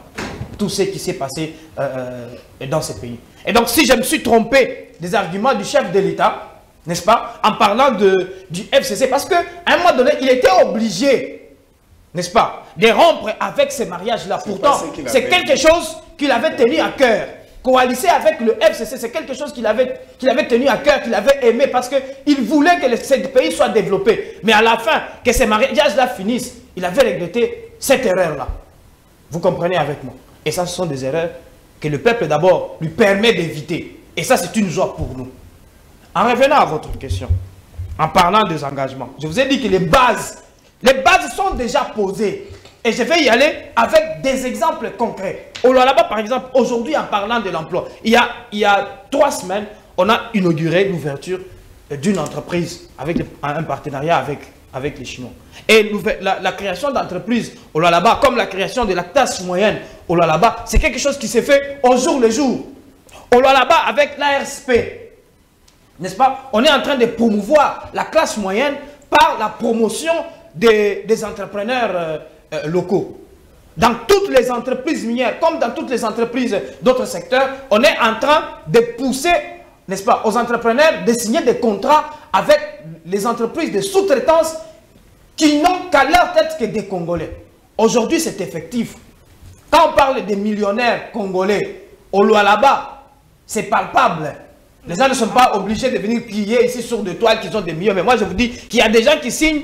tout ce qui s'est passé euh, dans ce pays. Et donc, si je me suis trompé des arguments du chef de l'État, n'est-ce pas, en parlant de, du FCC, parce qu'à un moment donné, il était obligé, n'est-ce pas, de rompre avec ces mariages-là. Pourtant, c'est quelque chose qu'il avait tenu à cœur. Coaliser avec le FCC, c'est quelque chose qu'il avait, qu'il avait tenu à cœur, qu'il avait aimé, parce qu'il voulait que ce pays soit développé. Mais à la fin, que ces mariages-là finissent, il avait regretté cette erreur-là. Vous comprenez avec moi? Et ça, ce sont des erreurs que le peuple d'abord lui permet d'éviter. Et ça, c'est une joie pour nous. En revenant à votre question, en parlant des engagements, je vous ai dit que les bases, les bases sont déjà posées. Et je vais y aller avec des exemples concrets. Au là-bas, par exemple, aujourd'hui, en parlant de l'emploi, il, y a- il y a trois semaines, on a inauguré l'ouverture d'une entreprise avec un partenariat avec, avec les Chinois. Et la, création d'entreprises au là-bas, comme la création de la classe moyenne au là-bas, c'est quelque chose qui se fait au jour le jour. Au là-bas, avec l'ARSP, n'est-ce pas? On est en train de promouvoir la classe moyenne par la promotion des, des entrepreneurs euh, euh, locaux. Dans toutes les entreprises minières, comme dans toutes les entreprises d'autres secteurs, on est en train de pousser, n'est-ce pas, aux entrepreneurs de signer des contrats avec les entreprises de sous-traitance qui n'ont qu'à leur tête que des Congolais. Aujourd'hui, c'est effectif. Quand on parle des millionnaires congolais, au là-bas, c'est palpable. Les gens ne sont pas obligés de venir crier ici sur des toiles qu'ils ont des millions. Mais moi, je vous dis qu'il y a des gens qui signent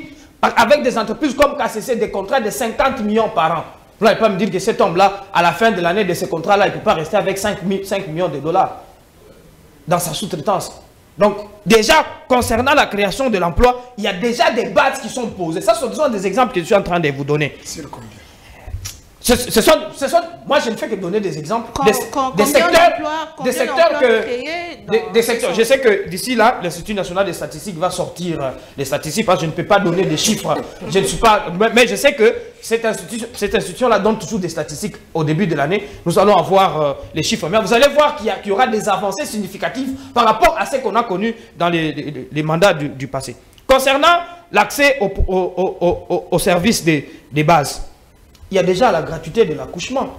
avec des entreprises comme KCC des contrats de 50 millions par an. Vous n'allez pas me dire que cet homme-là, à la fin de l'année de ce contrat-là, il ne peut pas rester avec 5, mi- 5 millions de dollars dans sa sous-traitance. Donc, déjà, concernant la création de l'emploi, il y a déjà des bases qui sont posées. Ça, ce sont des exemples que je suis en train de vous donner. Ce, sont, ce sont- moi, je ne fais que donner des exemples. Com- des, secteurs, des secteurs que. Des, secteurs. Je sais que d'ici là, l'Institut national des statistiques va sortir euh, les statistiques parce que je ne peux pas donner des chiffres. (laughs) Je ne suis pas. Mais, mais je sais que cette institution, cette institution-là donne toujours des statistiques au début de l'année. Nous allons avoir euh, les chiffres. Mais vous allez voir qu'il y, aura des avancées significatives par rapport à ce qu'on a connu dans les, les- les mandats du, du passé. Concernant l'accès au, au, au- au- au service des, des bases, il y a déjà la gratuité de l'accouchement.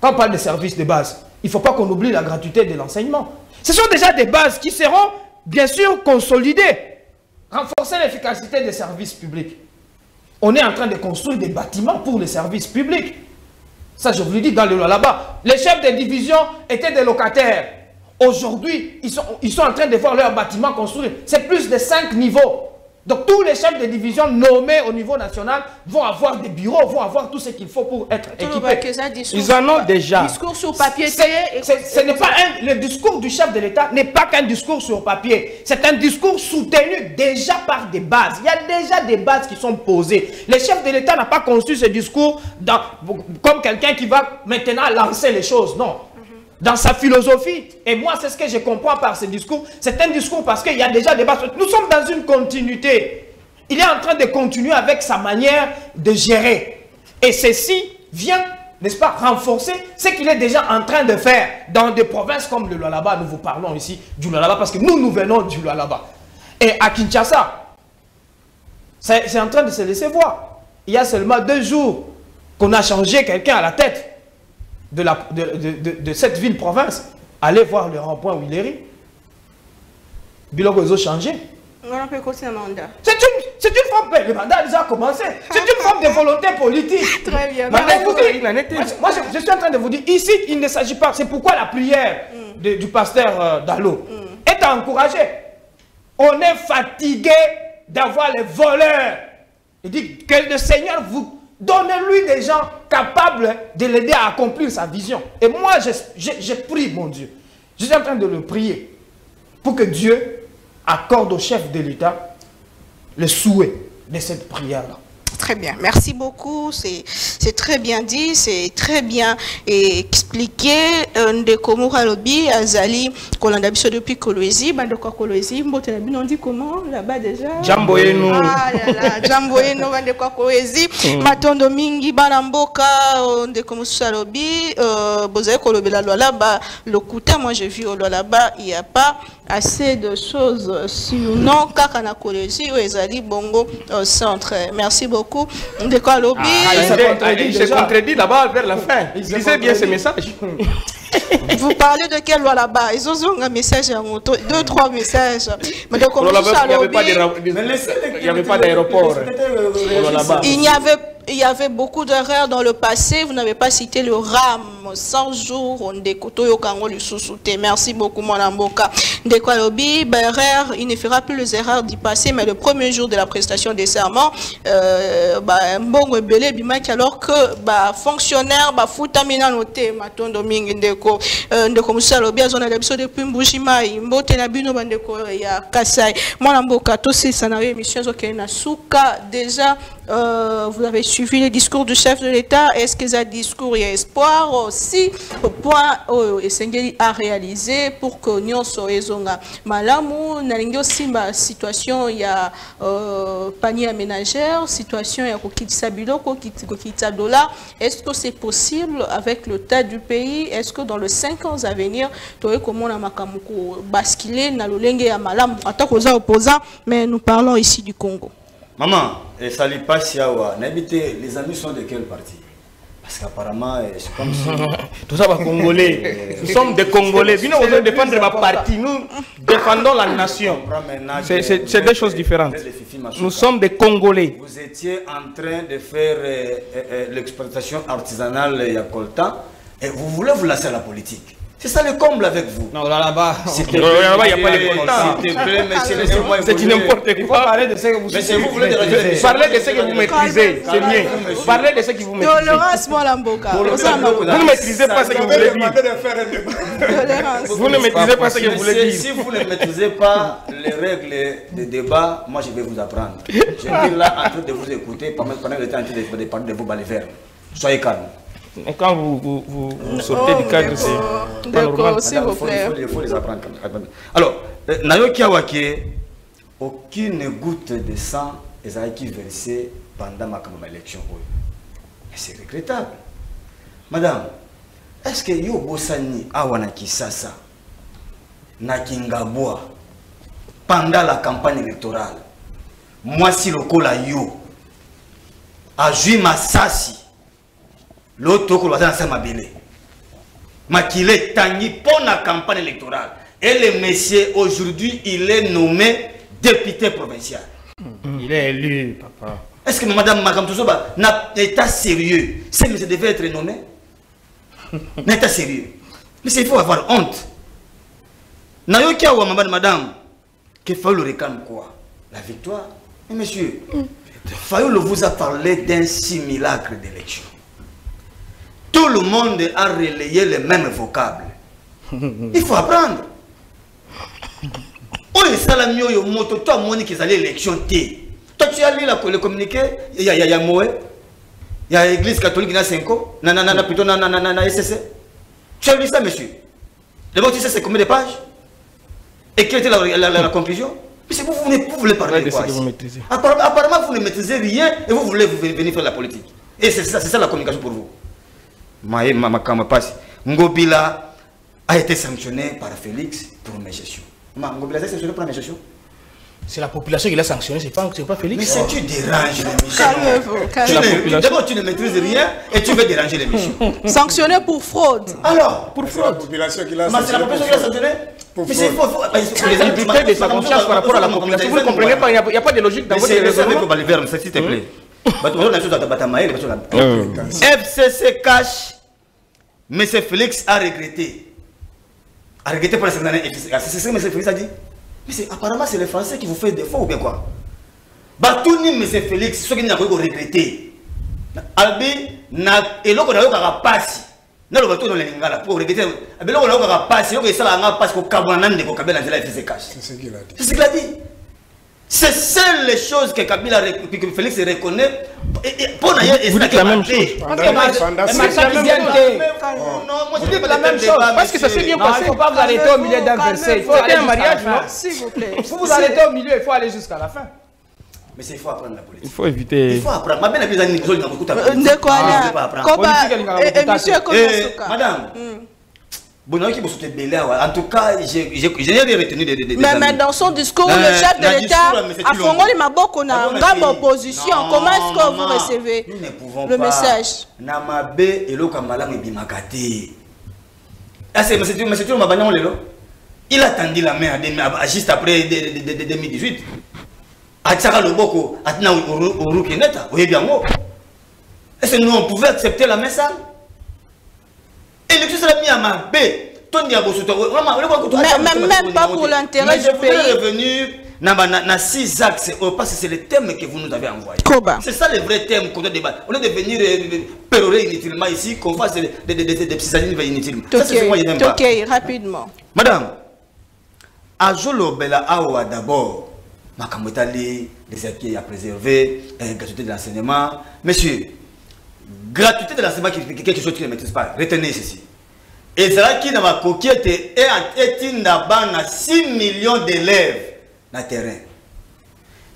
Quand on parle de services de base, il ne faut pas qu'on oublie la gratuité de l'enseignement. Ce sont déjà des bases qui seront, bien sûr, consolidées. Renforcer l'efficacité des services publics. On est en train de construire des bâtiments pour les services publics. Ça, je vous le dis dans le là-bas. Les chefs de division étaient des locataires. Aujourd'hui, ils sont, ils sont en train de voir leur bâtiment construit. C'est plus de 5 niveaux. Donc tous les chefs de division nommés au niveau national vont avoir des bureaux, vont avoir tout ce qu'il faut pour être équipés. Ils en ont déjà. Discours sur papier. Ce n'est pas un, le discours du chef de l'État n'est pas qu'un discours sur papier. C'est un discours soutenu déjà par des bases. Il y a déjà des bases qui sont posées. Le chef de l'État n'a pas conçu ce discours dans- comme quelqu'un qui va maintenant lancer les choses. Non. Dans sa philosophie. Et moi, c'est ce que je comprends par ce discours. C'est un discours parce qu'il y a déjà des bases. Nous sommes dans une continuité. Il est en train de continuer avec sa manière de gérer. Et ceci vient, n'est-ce pas, renforcer ce qu'il est déjà en train de faire dans des provinces comme le Lualaba. Nous vous parlons ici du Lualaba parce que nous, nous venons du Lualaba. Et à Kinshasa, c'est en train de se laisser voir. Il y a seulement deux jours qu'on a changé quelqu'un à la tête de, la, de, de- de- cette ville-province. Allez voir le rond-point Willery. Ont changé. C'est une, c'est une forme, le mandat a déjà commencé. C'est une forme de volonté politique. (laughs) Très bien. Mais moi, je- suis en train de vous dire, ici, il ne s'agit pas, c'est pourquoi la prière de- du pasteur euh, Dallot est à encourager. On est fatigué d'avoir les voleurs. Il dit que le Seigneur vous donne lui des gens capables de l'aider à accomplir sa vision. Et moi, je prie, mon Dieu. Je suis en train de le prier pour que Dieu accorde au chef de l'État le souhait de cette prière-là. Très bien, merci beaucoup. C'est très bien dit, c'est très bien expliqué. Euh, Ndeko Mouralobi, Azali, Kolanda Biso depuis Kolwezi, Kolwezi, on dit comment là-bas déjà? Ah là là, Kolwezi, Matondo Mingi, Banamboka, euh, euh, Lokuta, moi j'ai vu au il n'y a pas assez de choses sur non, kaka na Kolwezi, ou Ezali Bongo au centre. Merci beaucoup. Ndeko Alobi. Ah, il se contredit contredit là-bas vers la fin. Lisez bien ce message. (laughs) (laughs) Vous parlez de quelle loi là-bas? Ils ont un message deux, trois messages. Mais de il n'y avait pas d'aéroport. il y avait il y avait beaucoup d'erreurs dans le passé. Vous n'avez pas cité le RAM. 100 jours, on décoto yo kango le sous-souté. Merci beaucoup, mon amboka. Ndeko Alobi, bah, erreur, il ne fera plus les erreurs du passé, mais le premier jour de la prestation des serments, euh, bah, mbongo ebele bimaki alors que bah, fonctionnaire, bah, futamina noté, matondo mingi ndeko, euh, ndeko Moussa Alobi, azona na biso depuis Mbujimayi, mbote na bino bandeko ya Kasai. Mwana mboka, tosi scenario émission zokende na suka, déjà, euh, vous avez suivi le discours du chef de l'État. Est-ce que ça discours, il y a espoir aussi au point où Essengeli a réalisé pour que nyonso ezonga malamu? Nalingi osimba situation ya euh, panier aménagère situation ya kokitisa biloko kiti- kokitisa dollar. Est-ce que c'est possible avec le tas du pays? Est-ce que dans les 5 ans à venir toye komona makambo basculer na lolenge ya malamu? Ata koza opposant mais nous parlons ici du Congo Maman, et salut pas Siawa. N'habitez, les amis sont de quel parti Parce qu'apparemment, euh, c'est comme si. (laughs) Tout ça va Congolais. Nous sommes des Congolais. Nous devons défendre ma partie. Nous défendons la nation. C'est- deux choses différentes. les. Nous sommes des Congolais. Vous étiez en train de faire euh, euh, euh, l'exploitation artisanale il y a coltan et vous voulez vous lancer à la politique. C'est ça le comble avec vous. Non, là, là-bas. Il y a pas de laissez-moi C'est n'importe quoi. parler de ce que vous déranger Parlez de ce que vous maîtrisez. C'est mieux. Parlez de ce que vous maîtrisez. Tolérance, moi, Lamboka. Vous ne maîtrisez pas ce que vous voulez dire. Vous ne maîtrisez pas ce que vous voulez dire. Si vous ne maîtrisez pas les règles de débat, moi je vais vous apprendre. Je suis là en train de vous écouter pendant que vous êtes en train de, de parler de vos balais verts. Soyez calme. Quand vous, vous, vous, vous sortez du cadre, c'est pas normal. D'accord, s'il Madame, vous faut- plaît. Il faut, il faut les apprendre. Alors, euh, Awake, aucune goutte de sang est versée pendant ma ma élection. C'est regrettable. Madame, est-ce que yo bosani awa na Kisasa, na Kingabwa, pendant la campagne électorale, moi si lokola yo, a joué Masasi, l'autre ko baza na sa mabele. Makile Tangi pour la campagne électorale. Et le monsieur, aujourd'hui, il est nommé député provincial. Il est élu, papa. Est-ce que Madame Makam Toussoba n'a état sérieux? Ce monsieur devait être nommé (laughs) N'a état sérieux. Mais il faut avoir honte. Nayoki awa madame, madame, faut le réclame quoi? La victoire Mais monsieur, Fayolo vous a parlé d'un simulacre d'élection. Tout le monde a relayé les mêmes vocables. Il faut apprendre. oyo esalami oyo moto? To amoni kezali élection te toi tu as lu la, le communiqué? Ya, ya, ya moe ya église catholique na cinco na, na, na, na, plutôt na, na, na, na, na SSC tu as lu ça monsieur? D'abord tu sais c'est combien de pages? Et quelle était la, la, la, la conclusion? Mais c'est vous, vous, vous voulez parler de quoi que apparemment, apparemment, vous ne maîtrisez rien et vous voulez vous venir faire la politique. Et c'est ça, c'est ça la communication pour vous Maïe, ma, ma, ma, passe. Ngobila a été sanctionné par Félix pour mes gestions. Ma, Ngobila a été sanctionné pour mes gestions. C'est la population qui l'a sanctionné, c'est pas, c'est pas Mais Félix. si tu déranges l'émission. D'abord, tu ne maîtrises rien et tu veux déranger l'émission. (laughs) Sanctionné pour fraude. Alors, Pour C'est la fraude. population qui l'a mais c'est la population qui l'a sanctionné Pour Mais c'est fraude. faut- faut- parce que les dictait de sa conscience par rapport à la population. Vous ne comprenez pas, il n'y a, il y a pas de logique dans Mais votre c'est réservé raisonnement. pour Baliverme, s'il te plaît. La la FCC cash, M. Félix a regretté. A regretté pour la semaine dernière. FCC. C'est ce que M. Félix a dit. Mais c'est- apparemment, c'est les Français qui vous font défaut ou bien quoi? Batouni, M. Félix, ce qui n'a pas regretté. Albi, na eloko na yokaka pasi. Na lo bato na lingala pour regretter. Eloko na yokaka pasi, yoko esala nga pasi ko kabwana ndeko kabela nzela FCC cash. C'est ce qu'il a dit. C'est ce qu'il a dit. C'est seules les choses que Kabila que Félix reconnaît. Et, et, pour d'ailleurs, Vous dites la même chose. Vous la même chose, parce que ça s'est bien passé. il ne faut pas vous arrêter au milieu d'un verset. Il faut aller un mariage, non. S'il vous plaît. Il faut vous arrêter au milieu, il faut aller jusqu'à la fin. Mais c'est il faut apprendre la politique. Il faut éviter. Il faut apprendre. Ma belle appris. ndeko Ah, koba elingaka eh, émission madame, bon, a qui belé, ouais. En tout cas, j'ai retenu des des- des mais, mais dans son discours Euh, le chef de l'état c'est afongoli long. maboko na D'abord, ngambo fille. opposition Non, comment est-ce que vous recevez nous ne pouvons le pas. message na mabe eloko ya malamu ebimaka te ase monsieur mabanya lelo il a tendu la main juste après de- de- de- de- 2018 atiaka loboko atina oruki neta oyebi yango est ce que nous on pouvait accepter la main sale élection ya mabe tondi ya bosoto Mais- mais même pas pour l'intérêt du pays. revenir ba- na, na six axes parce que c'est le thème que vous nous avez envoyé c'est ça le vrai thème qu'on doit débattre. Au lieu de venir euh, pérorer inutilement ici, qu'on fasse des, animaux inutilement. Ça, c'est ce que moi, je n'aime pas. Tokei, rapidement. Madame, azolobela awa d'abord makambo etali les acquis à préserver euh, gratuité de l'enseignement monsieur gratuité de l'enseignement quelque chose qui ne maîtrise pas retenez ceci ezalaki na bakoki ete e- etinda bana 6 millions d'élèves na terrain.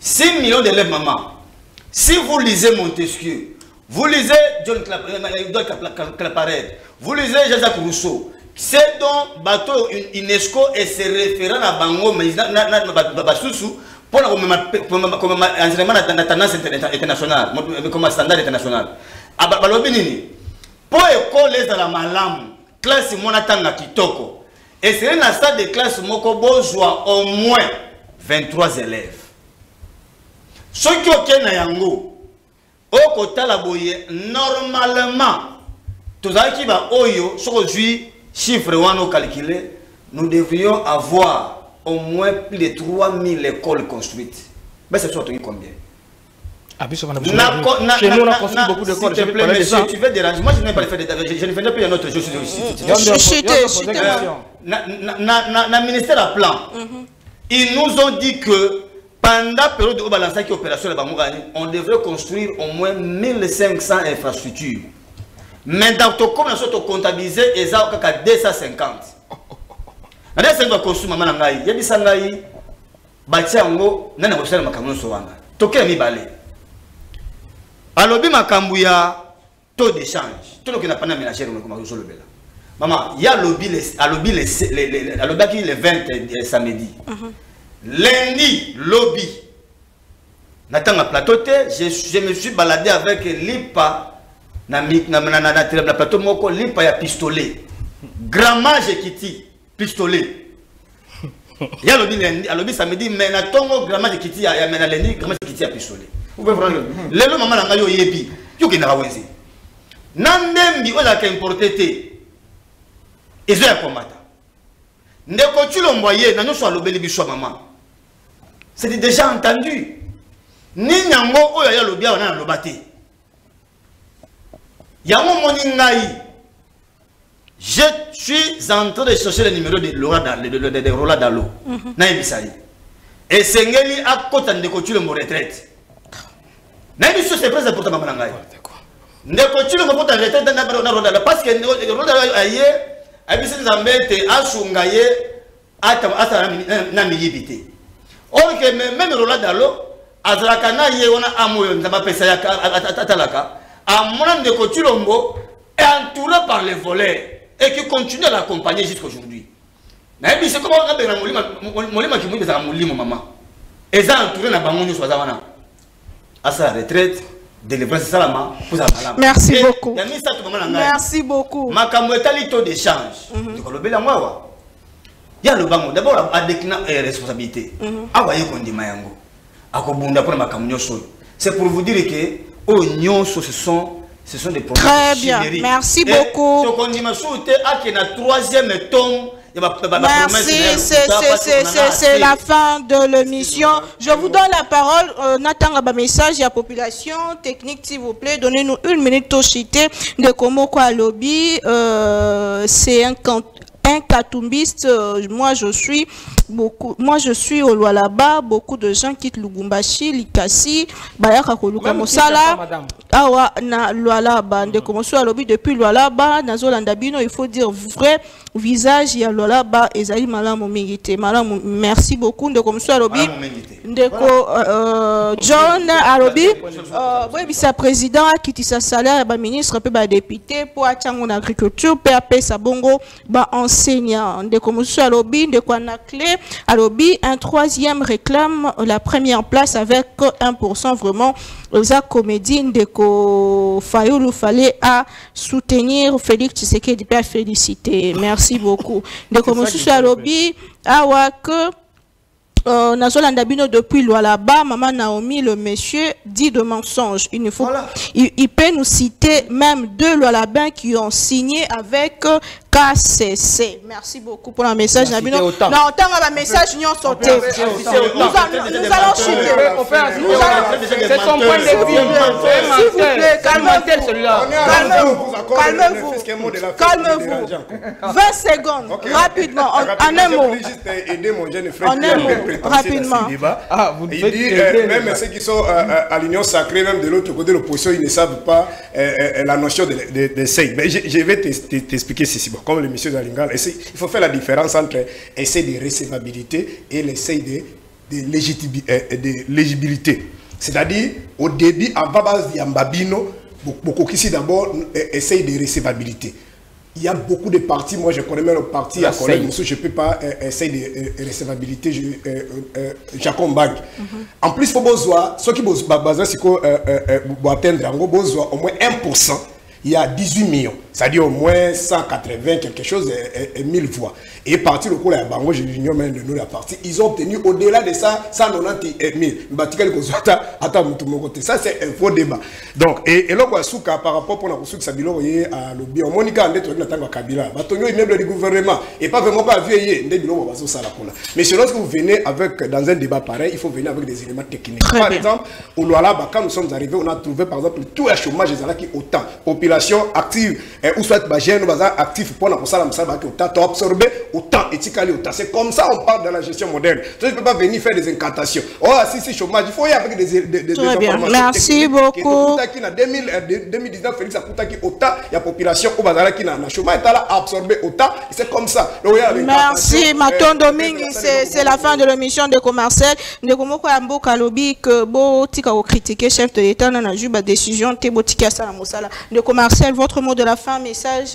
6 millions d'élèves maman si vous lisez Montesquieu vous lisez John euh, Claparède vous lisez Jacques Rousseau. C'est donc bateau une- UNESCO et se référant à bango mais na na na ba- ba- basusu mpona komema enseignement na tendance inter- internationale comme standard international. Ah, ba- balobi nini? Mpo ekole classe mwana ntanga kitoko eseli na stade de classe moko bozwa au moins 23 élèves. Soki okei na yango okotala boye normalement tozalaki baoyo soki ozwi chiffre wana ocalcule nous devrions avoir au moins plus de 3000 écoles construites. Mais c'est sorti combien Chez na- nous, on a construit beaucoup d'écoles. S'il Je te plaît, de monsieur, tu veux déranger. Moi, je n'ai pas faire de je, je ne fais pas un autre na, na, na, na ministère à plan, ils nous ont dit que pendant la période où balançait qui opération de Bamouani, on devrait construire au moins 1500 infrastructures. Mais dans ton comme sommes comptabilisé, ils ont 250. Na 250 va construire maman ngai, batia yango nani akosala makambo nyonso wana tokea mibale alobi makambo ya taux d'échange. Tolokenda pana ménagère ozolobela mama ye alobaki le 20 eh, samedi lundi lobi na ntango ya plateau te je, je me suis baladé avec lipa na, na, na, na, na, na, plateau moko. Lipa ya pistolet. Grammage ekiti pistolet. (laughs) Ye alobi samedi mais na ntongo grammage ekiti ya ya- na lundi grammage ekiti ya pistolet lelo mama na ngai oyebi yokendaka wenze. Na ndembi oyo ezalaka importe te ezo ya komata. Ndeko tilombo ye na nyonso alobeli biso ya mama. C'était déjà entendu. Nini yango oyo aye alobi awa na naloba te? Yango moni ngai je suis en train de chercher le numéro de rola dalo. Nayebisa ye. Esengeli akota ndeko tulombo retraite nayebi so c'est très important mama na ngai ndeko tulombo akota retraite na- dalo parce que dalo aye ayebisi nzambe ete asunga ye asala na- miyibi te or ke me- meme rola dalo azalaka na ye wana ame oyo nzambe apesa ye atalaka amona ndeko tulombo est entouré par les voleurs et qui continue à l'accompagner jusqu'aujourd'hui nayebi se koma kabengana molima kimoi ezalaka molimo mama eza entouré na bango nyonso baza wana asala retraite délivrance esalama mpozala malamu Merci Et beaucoup. ya misato mama na ngai Merci beaucoup. makambo etali taux d'échange. Ye alobango d'abord adéclina responsabilité. Awa ye kondima yango akobunda nyonso. Oyo c'est pour vous dire que nyonso ce sont ce sont des problèmes Très bien. Merci Et beaucoup. tokondima suku te ake na troisième ba- Merci, c'est la fin de l'émission. Je vous donne la parole. Euh, Nathan ba message à la population technique, s'il vous plaît. Donnez-nous une minute au chité de Komoko à lobby. Euh, c'est un can- un katumbiste. Euh, moi, je suis beaucoup. Moi, je suis au Lualaba. Beaucoup de gens quittent Lugumbashi, Likasi, Bayaka Koluka Mosala. Awa na lualaba ndeko mosusu alobi depuis lualaba nazolanda bino il faut dire vrai visage ya lualaba ezali malamu mingi te malamu merci beaucoup alobi Malamu mingi te. Ndeko euh, john alobi euh, boyebisa président akitisa salaire ya baministre mpe badepute mpo atiango na agriculture mpe apesa bongo baenseignant ndeko mosusu alobi ndeko anacle alobi un troisième réclame la première place avec 1% vraiment eza comédie ndeko fayulu fallait à soutenir félix tshisekedi mpe afélicité merci beaucoup. Ndeko mosusu alobi awa que euh, nazolanda bino depuis Lualaba, Maman Naomi, le monsieur dit de mensonges. Il, ne faut, Voilà. il, il peut nous citer même deux Lualabins qui ont signé avec euh, KCC. Merci beaucoup pour le message. Autant. Non, autant un message, nous sauté. Nous, allons- nous allons chuter. C'est son point de vue. S'il vous plaît, calmez-vous. Calmez-vous, calmez-vous, ne fût-ce qu'un mot de la fin, calmez-vous. vous dérange encore. 20 secondes, rapidement, en, un mot. voulais juste aider mon jeune frère En un mot, rapidement. Ah, Il dit, euh, même ceux qui sont euh, euh, à l'union sacrée, même de l'autre côté de l'opposition, ils ne savent pas la notion de, seuil. Mais je, vais t'expliquer ceci. Comme le monsieur Zalingal, il faut faire la différence entre essai de recevabilité et l'essai de, de, euh, de légibilité. C'est-à-dire, au début, avant base Yambabino, beaucoup ici d'abord euh, essaye de recevabilité. Il y a beaucoup de partis, moi je connais même le parti à collègue. Moussou, je ne peux pas euh, essayer de euh, recevabilité, je, euh, euh, Mbag. En plus, il faut besoin, ceux qui besoin, c'est qu'on atteindre au moins 1%, il y a 18 millions, c'est-à-dire au moins 180 quelque chose, et, 1000 voix. Et parti le coup, la Bango, je l'ignore même de nous la partie, ils ont obtenu au-delà de ça 190 000. Batikali Kozwata, attends, tout mon côté. Ça, c'est un faux débat. Donc, et, et là, souka, par rapport pour la souka, ça bilo, voyez, à l'objet, on monika, on est tout le Kabila. Batonyo, immeuble du gouvernement. Et pas vraiment pas vieillir, on est on. Mais c'est lorsque vous venez avec, dans un débat pareil, il faut venir avec des éléments techniques. Très par bien. exemple, au Lualaba, quand nous sommes arrivés, on a trouvé, par exemple, tout le chômage, qui autant. Population active, ou soit bagène, ou bazar actif, pour la ça, la ça, autant, t'as absorbé autant, et tikali autant. C'est comme ça on parle de la gestion moderne. Tu ne peux pas venir faire des incantations. Oh, si c'est chômage, il faut y avoir des, des, des, Très bien. informations Merci beaucoup. Qui, en 2000, de- 2019, Félix Akuta qui autant, il y a population au bazar qui n'a n'a chômage, il a absorbé autant, c'est comme ça. Merci, l'incantation, Maton euh, Domingue. euh, C'est la fin de l'émission de Commercial. De Komoko Amboka Lobby, que Bo Tika critiquer chef de l'État, n'a ju ba décision, te bo Tika Sala Moussala. De Commercial, votre mot de la fin, message,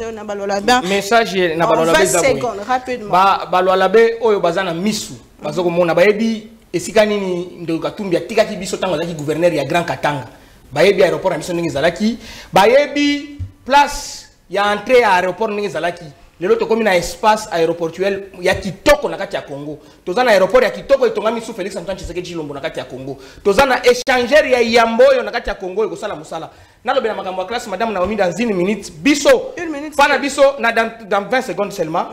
Ben. message na En balwala 20 be eza boye. secondes, rapidement. Ba- balwala be oyo baza na misu baza komona bayebi esika nini ndeko katumbi atikaki biso ntango azalaki gouverneur ya grand katanga bayebi aéroport na biso ndenge ezalaki bayebi place ya entrée ya aéroport ndenge ezalaki lelo tokomi na espace aéroportuel ya kitoko na kati ya congo. Toza na aéroport ya kitoko etongami su félix antoine tshisekedi chilombo na kati ya congo. Toza na échangeur ya yambo oyo na kati ya congo ekosala mosala. Nalobela makambo ya classe madame naomi dans une minute biso mpa na biso na dans, dans 20 secondes seulement.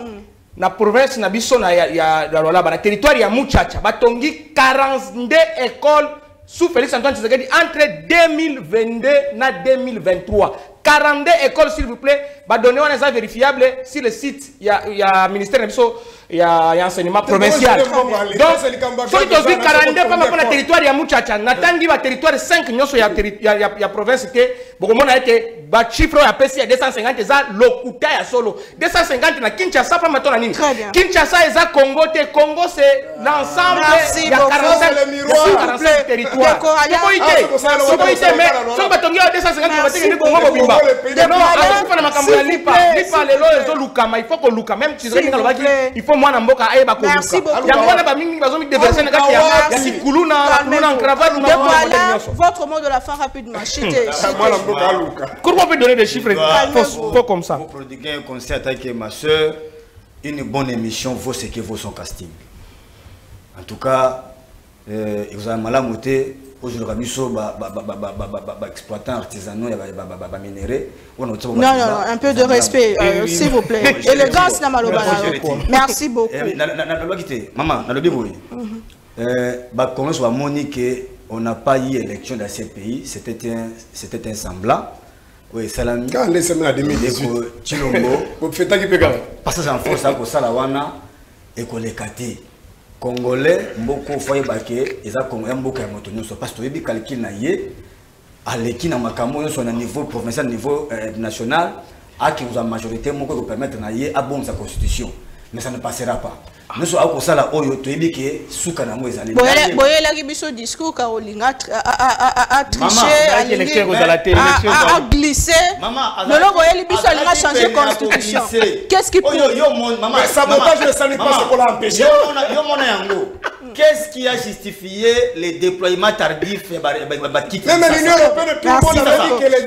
Na province na biso na ya, ya, ya lwalaba na territoire ya muchacha. Batongi 42 école sous Félix Antoine Tshisekedi entre 2022 et 2023. 42 écoles, s'il vous plaît, va donner un exemple vérifiable sur le site, il y a, il y a ministère il y a, il y a enseignement provincial. Donc, soki tozwi 42 pamba mpona territoire ya muchacha natandi ba territoire 5 nyonso ya, terri- ya, ya, ya province te bokomona ete bachiffre oyo apesi ya 250 eza lokuta ya solo 250 na kinshasa pamba to na nini Très bien. kinshasa eza congo te congo c'est l'ensemble Merci ya beaucoup. 45 C'est le miroir. ya 45 territoire Dekoralia. sokoyi Ah, te c'est pour ça, sokoyi te le- mais le- soki batongi oyo 250 Merci batekende congo Le. Lipa. Lipa. lelo ezolukama. Il faut koluka même nalobaki il faut mwana mboka ayeba koluka yango wana bamingi bazomideverse na kati ya na votre mot de la fin rapidement. Pourquoi on peut donner des chiffres? Calmez-vous. faux, faux comme ça. Vous prodiguez un conseil à que ma soeur, une bonne émission vaut ce que vaut son casting. En tout cas, euh, vous avez mal à monter. Aujourd'hui, nous sommes exploitants artisanaux et minéraux. Non, non, non, un peu de respect, euh, s'il vous plaît. Élégance. Merci beaucoup. Bah, monique on n'a pas eu élection dans ce pays, c'était un, c'était un semblant. Oui, salami. quand nde semaine ya 2018 Eko Chilombo. bofetaki mpe kaka passage en force akosala wana ekoleka te congolais mboka ofo ayebake eza kongo ya mboka ya parce toyebi calcul na ye na niveau provincial niveau euh, national akozwa majorité moko ekopermettre na ye constitution. Mais ça ne passera pas nyonso akosala oyo toyebi ke suka biso discours ka olinga a- a- a- a- a a- a- a lelo boyeli biso alinga changer constitution. qu'est-ce qui yo a mona- yango. Qu'est-ce qui a justifié les déploiements tardifs même l'union européenne tout le Merci monde avait dit beaucoup. que les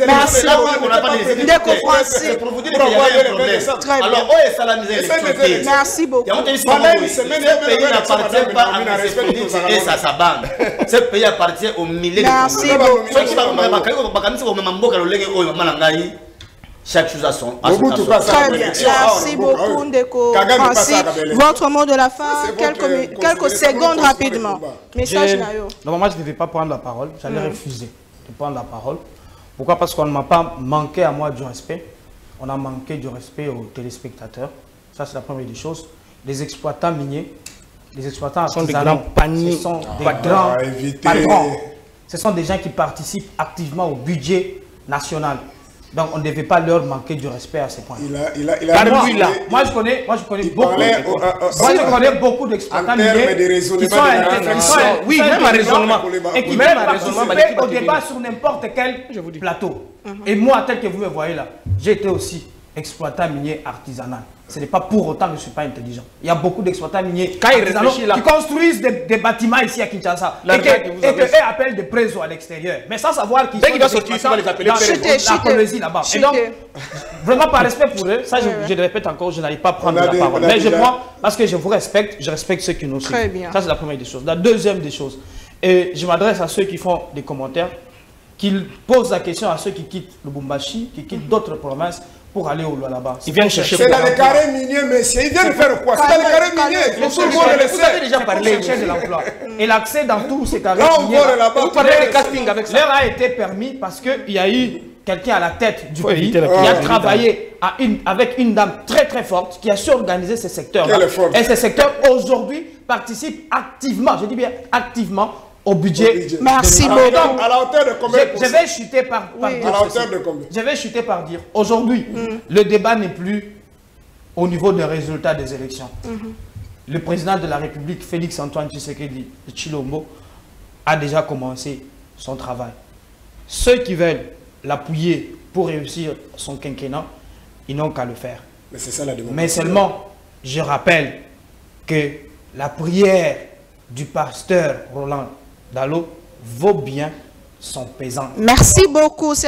faire- Merci beaucoup. Ce pays n'appartient pas à Félix et sa sa, sa bande. Ce pays appartient aux milliers de Congolais. chaque chose à son Très bien. Merci Ah, beaucoup, ah, Ndeko. Votre mot de la fin, quelques, euh, secondes rapidement. Message Nayo. Normalement, je ne devais pas prendre la parole. J'allais refuser de prendre la parole. Pourquoi Parce qu'on ne m'a pas manqué à moi du respect. On a manqué du respect aux téléspectateurs. Ça, c'est la première des choses. Les exploitants miniers, les exploitants sont des grands paniers. ce sont des Patrons. grands Ah, patrons. Ce sont des gens qui participent activement au budget national. Donc, on ne devait pas leur manquer du respect à ce point. Il a, il a, il a Pardon, Moi, là. moi, je connais, moi, je connais Il beaucoup. au- au- au- moi, je connais beaucoup d'exploitants miniers de qui sont sont- Oui, même un raisonnement. Et qui même un raisonnement, participer au débat sur n'importe quel plateau. Et moi, tel que vous me voyez là, j'ai été aussi exploitant minier artisanal. Ce n'est pas pour autant que je ne suis pas intelligent. Il y a beaucoup d'exploitants miniers Quand qui construisent des, des bâtiments ici à Kinshasa et L'argent que, que vous et avez- que appellent des présos à l'extérieur. Mais sans savoir qu'ils sont va des sortir, va les appeler dans la. Colombie là-bas. Et donc, vraiment par respect pour eux, ça je, le répète encore, je n'arrive pas à prendre la des- parole. Mais je déjà- prends, parce que je vous respecte, je respecte ceux qui nous suivent. Très bien. Ça c'est la première des choses. La deuxième des choses, et je m'adresse à ceux qui font des commentaires, qu'ils posent la question à ceux qui quittent le Bumbashi, qui quittent d'autres provinces pour aller au là-bas. Ils viennent chercher C'est dans les carrés miniers, messieurs. Ils viennent faire quoi? C'est dans les carrés miniers. Tout le monde le Vous avez sait. déjà parlé. chercher de l'emploi. Et l'accès dans tous ces carrés Là, on miniers. Vous parlez de casting avec ça. leur a été permis parce qu'il y a eu quelqu'un à la tête du pays qui a travaillé à une- avec une dame très très forte qui a su organiser ces secteurs. Quelle est forte? Et ces secteurs aujourd'hui participent activement, je dis bien activement, au budget. Au budget. Merci beaucoup. Et donc, À la hauteur de je, combien vais chuter par, par Oui. dire À la ceci. hauteur de combien Je vais chuter par dire aujourd'hui, le débat n'est plus au niveau des résultats des élections. Le président de la République, Félix Antoine Tshisekedi de Chilombo, a déjà commencé son travail. Ceux qui veulent l'appuyer pour réussir son quinquennat, ils n'ont qu'à le faire. Mais c'est ça la démocratie. Mais seulement, je rappelle que la prière du pasteur Roland Dallot vaut bien son pesant. Merci beaucoup.